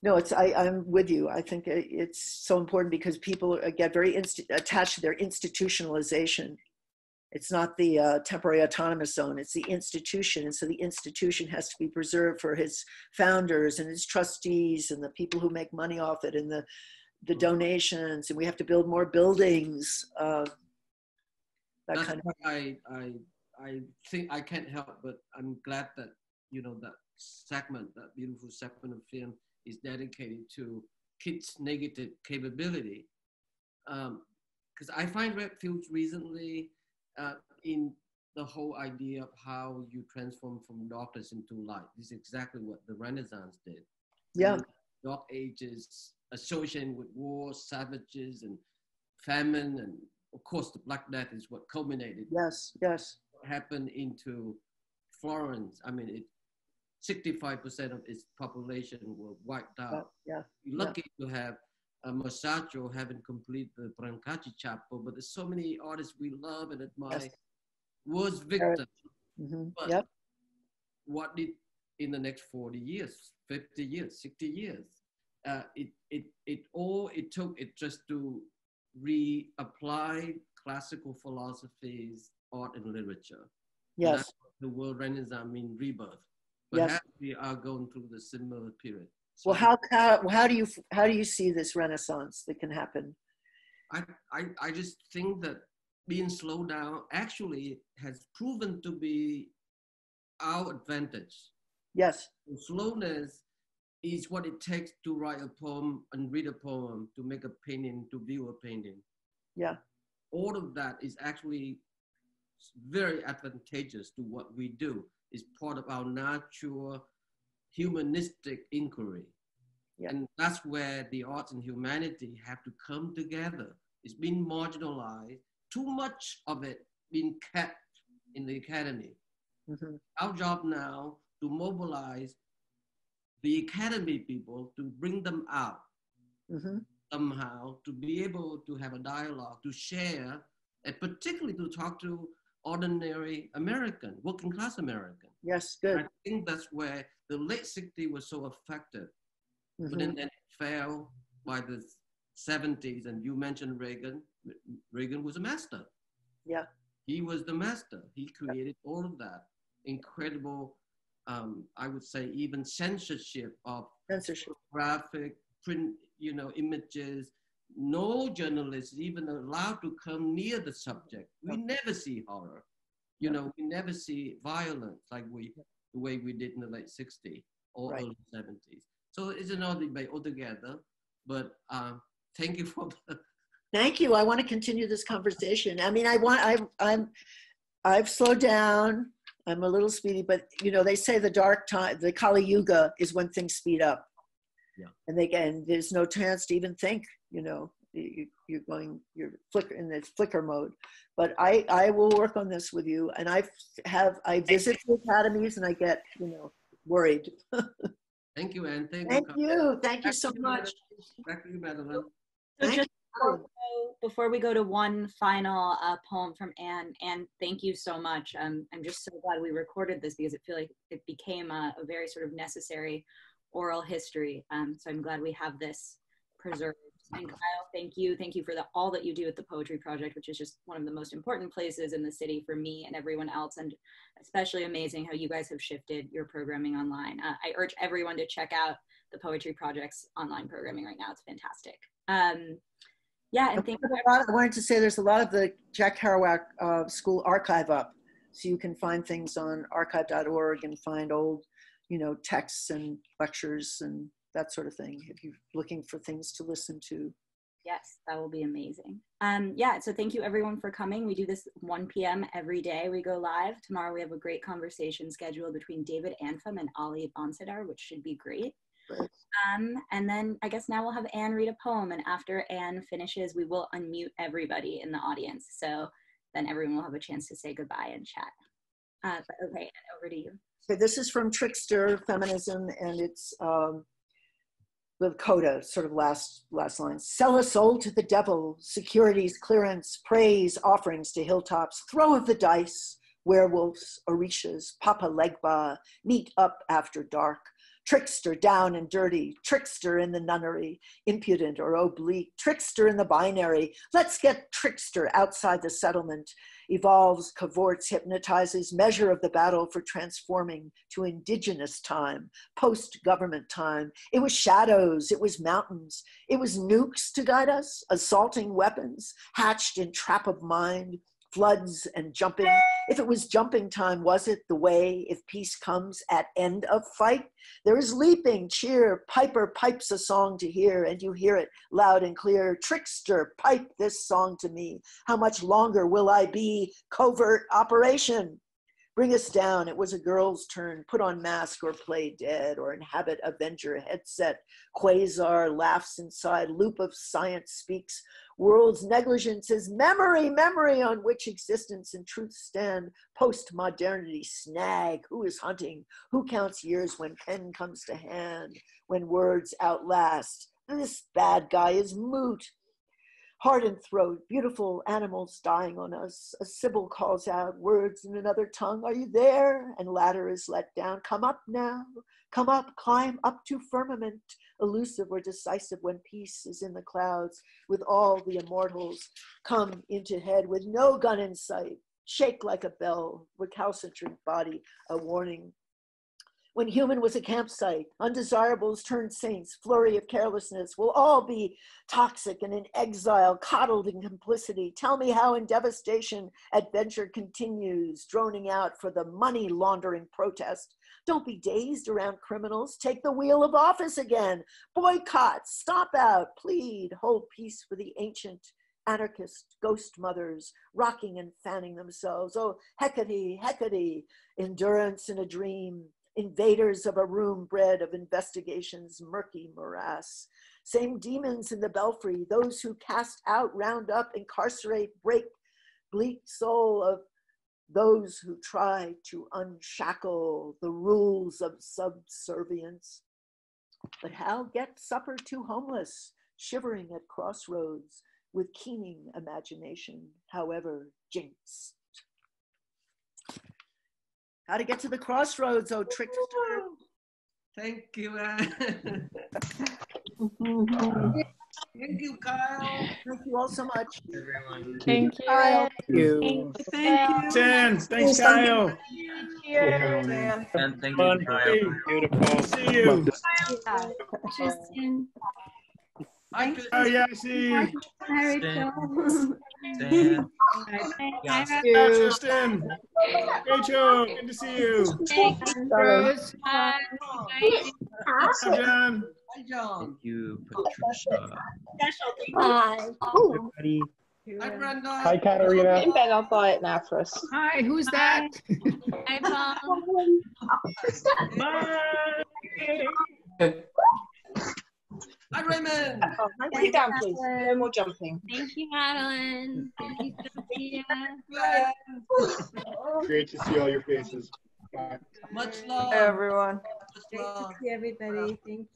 no it's I, i'm with you. I think it's so important because people uh, get very inst- attached to their institutionalization it's not the uh, temporary autonomous zone it's the institution and so the institution has to be preserved for his founders and his trustees and the people who make money off it and the the donations and we have to build more buildings uh, that That's kind of I, I, I think I can't help but I'm glad that, you know, that segment, that beautiful segment of film is dedicated to Keats' negative capability. Because I find Redfield recently uh, in the whole idea of how you transform from darkness into light. This is exactly what the Renaissance did. yeah Dark ages associated with war, savages, and famine, and of course the Black Death is what culminated yes yes what happened into Florence. I mean, it 65% of its population were wiped out. yeah You're lucky to have uh, Masaccio haven't completed the Brancacci chapel, but there's so many artists we love and admire. Yes. Was Victor. Mhm. But Yep. what did in the next 40 years, 50 years, 60 years? Uh, it, it, it all it took it just to reapply classical philosophies, art, and literature. Yes. what the world renaissance mean rebirth. Yes. We are going through the similar period. Well, how, how, how do you, how do you see this renaissance that can happen? I, I, I just think that being slowed down actually has proven to be our advantage. Yes. Slowness is what it takes to write a poem and read a poem, to make a painting, to view a painting. Yeah. All of that is actually very advantageous to what we do. It's part of our natural humanistic inquiry. Yeah. And that's where the arts and humanity have to come together. It's been marginalized, too much of it being kept in the academy. Mhm. Our job now to mobilize the academy people to bring them out Mhm. somehow to be able to have a dialogue, to share, and particularly to talk to ordinary American, working class American. Yes, good. I think that's where the late 60s was so effective. But Mhm. then, then it fell by the 70s, and you mentioned Reagan. Reagan was a master. Yeah. He was the master. He created all of that incredible, um, I would say, even censorship of Censorship. graphic, print, you know, images. No journalist is even allowed to come near the subject. We never see horror. You know, we never see violence like we, the way we did in the late 60s or Right. early 70s. So it's another debate altogether. But uh, thank you for the Thank you. I want to continue this conversation. I mean, I want, I, I'm, I've slowed down. I'm a little speedy, but you know, they say the dark time, the Kali Yuga is when things speed up. Yeah. And they and there's no chance to even think, you know, you, you're going, you're flicker in this flicker mode. But I, I will work on this with you. And I have, I visit the academies and I get, you know, worried. Thank you, Anne. Thank, Thank you. you. Thank you so to much. Back to you, Madeline. So just before we, go, before we go to one final uh, poem from Anne, Anne, thank you so much. Um, I'm just so glad we recorded this because it feel like it became a, a very sort of necessary oral history. Um, so I'm glad we have this preserved. And Kyle, thank you. Thank you for the, all that you do at the Poetry Project, which is just one of the most important places in the city for me and everyone else. And especially amazing how you guys have shifted your programming online. Uh, I urge everyone to check out the Poetry Project's online programming right now. It's fantastic. Um, yeah, and thank I put a lot of- I wanted to say there's a lot of the Jack Kerouac uh, School archive up, so you can find things on archive.org and find old, you know, texts and lectures and that sort of thing. If you're looking for things to listen to. Yes, that will be amazing. Um, yeah, so thank you everyone for coming. We do this 1 p.m. every day. We go live. Tomorrow we have a great conversation scheduled between David Anfam and Ali Banisadr, which should be great. Um, and then I guess now we'll have Anne read a poem. And after Anne finishes, we will unmute everybody in the audience. So then everyone will have a chance to say goodbye and chat. Uh, but okay, Anne, over to you. So this is from Trickster Feminism, and it's um, with coda, sort of last last line. Sell a soul to the devil, securities, clearance, praise, offerings to hilltops, throw of the dice, werewolves, orishas, papa legba, meet up after dark. Trickster down and dirty, trickster in the nunnery, impudent or oblique, trickster in the binary. Let's get trickster outside the settlement evolves, cavorts, hypnotizes, measure of the battle for transforming to indigenous time, post government time. It was shadows, it was mountains, it was nukes to guide us, assaulting weapons, hatched in trap of mind, floods and jumping. If it was jumping time, was it the way if peace comes at end of fight? There is leaping, cheer, piper pipes a song to hear, and you hear it loud and clear. Trickster, pipe this song to me. How much longer will I be covert operation? Bring us down. It was a girl's turn. Put on mask or play dead or inhabit Avenger headset. Quasar laughs inside. Loop of science speaks. World's negligence is memory, memory on which existence and truth stand. Post-modernity snag. Who is hunting? Who counts years when pen comes to hand? When words outlast This bad guy is moot. Heart and throat, beautiful animals dying on us. A sibyl calls out words in another tongue. Are you there? And ladder is let down. Come up now. Come up, climb up to firmament, elusive or decisive when peace is in the clouds, with all the immortals. Come into head with no gun in sight. Shake like a bell, recalcitrant body, a warning when human was a campsite, undesirables turned saints, flurry of carelessness will all be toxic and in exile, coddled in complicity. Tell me how in devastation adventure continues, droning out for the money laundering protest. Don't be dazed around criminals. Take the wheel of office again. Boycott, stop out, plead, hold peace for the ancient anarchist ghost mothers rocking and fanning themselves. Oh, Hecate, Hecate, endurance in a dream invaders of a room bred of investigation's murky morass. Same demons in the belfry, those who cast out, round up, incarcerate, break, bleak soul of those who try to unshackle the rules of subservience. But how get supper to homeless, shivering at crossroads with keening imagination, however jinxed? How to get to the crossroads, oh trickster. Thank you, Anne. Thank you, Kyle. Thank you all so much. Everyone. Thank you. Kyle. you. Thank you. Jen, thanks, Kyle. Thank you. And thank Fun. you, Kyle. Beautiful. See you. Tristan. Hi, Oh, yeah, I see you. Hi, Rachel. Dan. Hi, Hi, Tristan. Rachel, good to see you. Rose. Hi. Hi, John. Hi, John. Thank you, Patricia. Uh, Hi. Everybody. Hi, Brenda. Hi, Katarina. Ben, I'll buy it now for us. Hi, who's that? Hi, Paul. Hi, Raymond. Oh, lay down, please. No more jumping. Thank you, Madeline. Thank you, Sophia. Great to see all your faces. Bye. Much love. everyone. Much love. everybody. Thank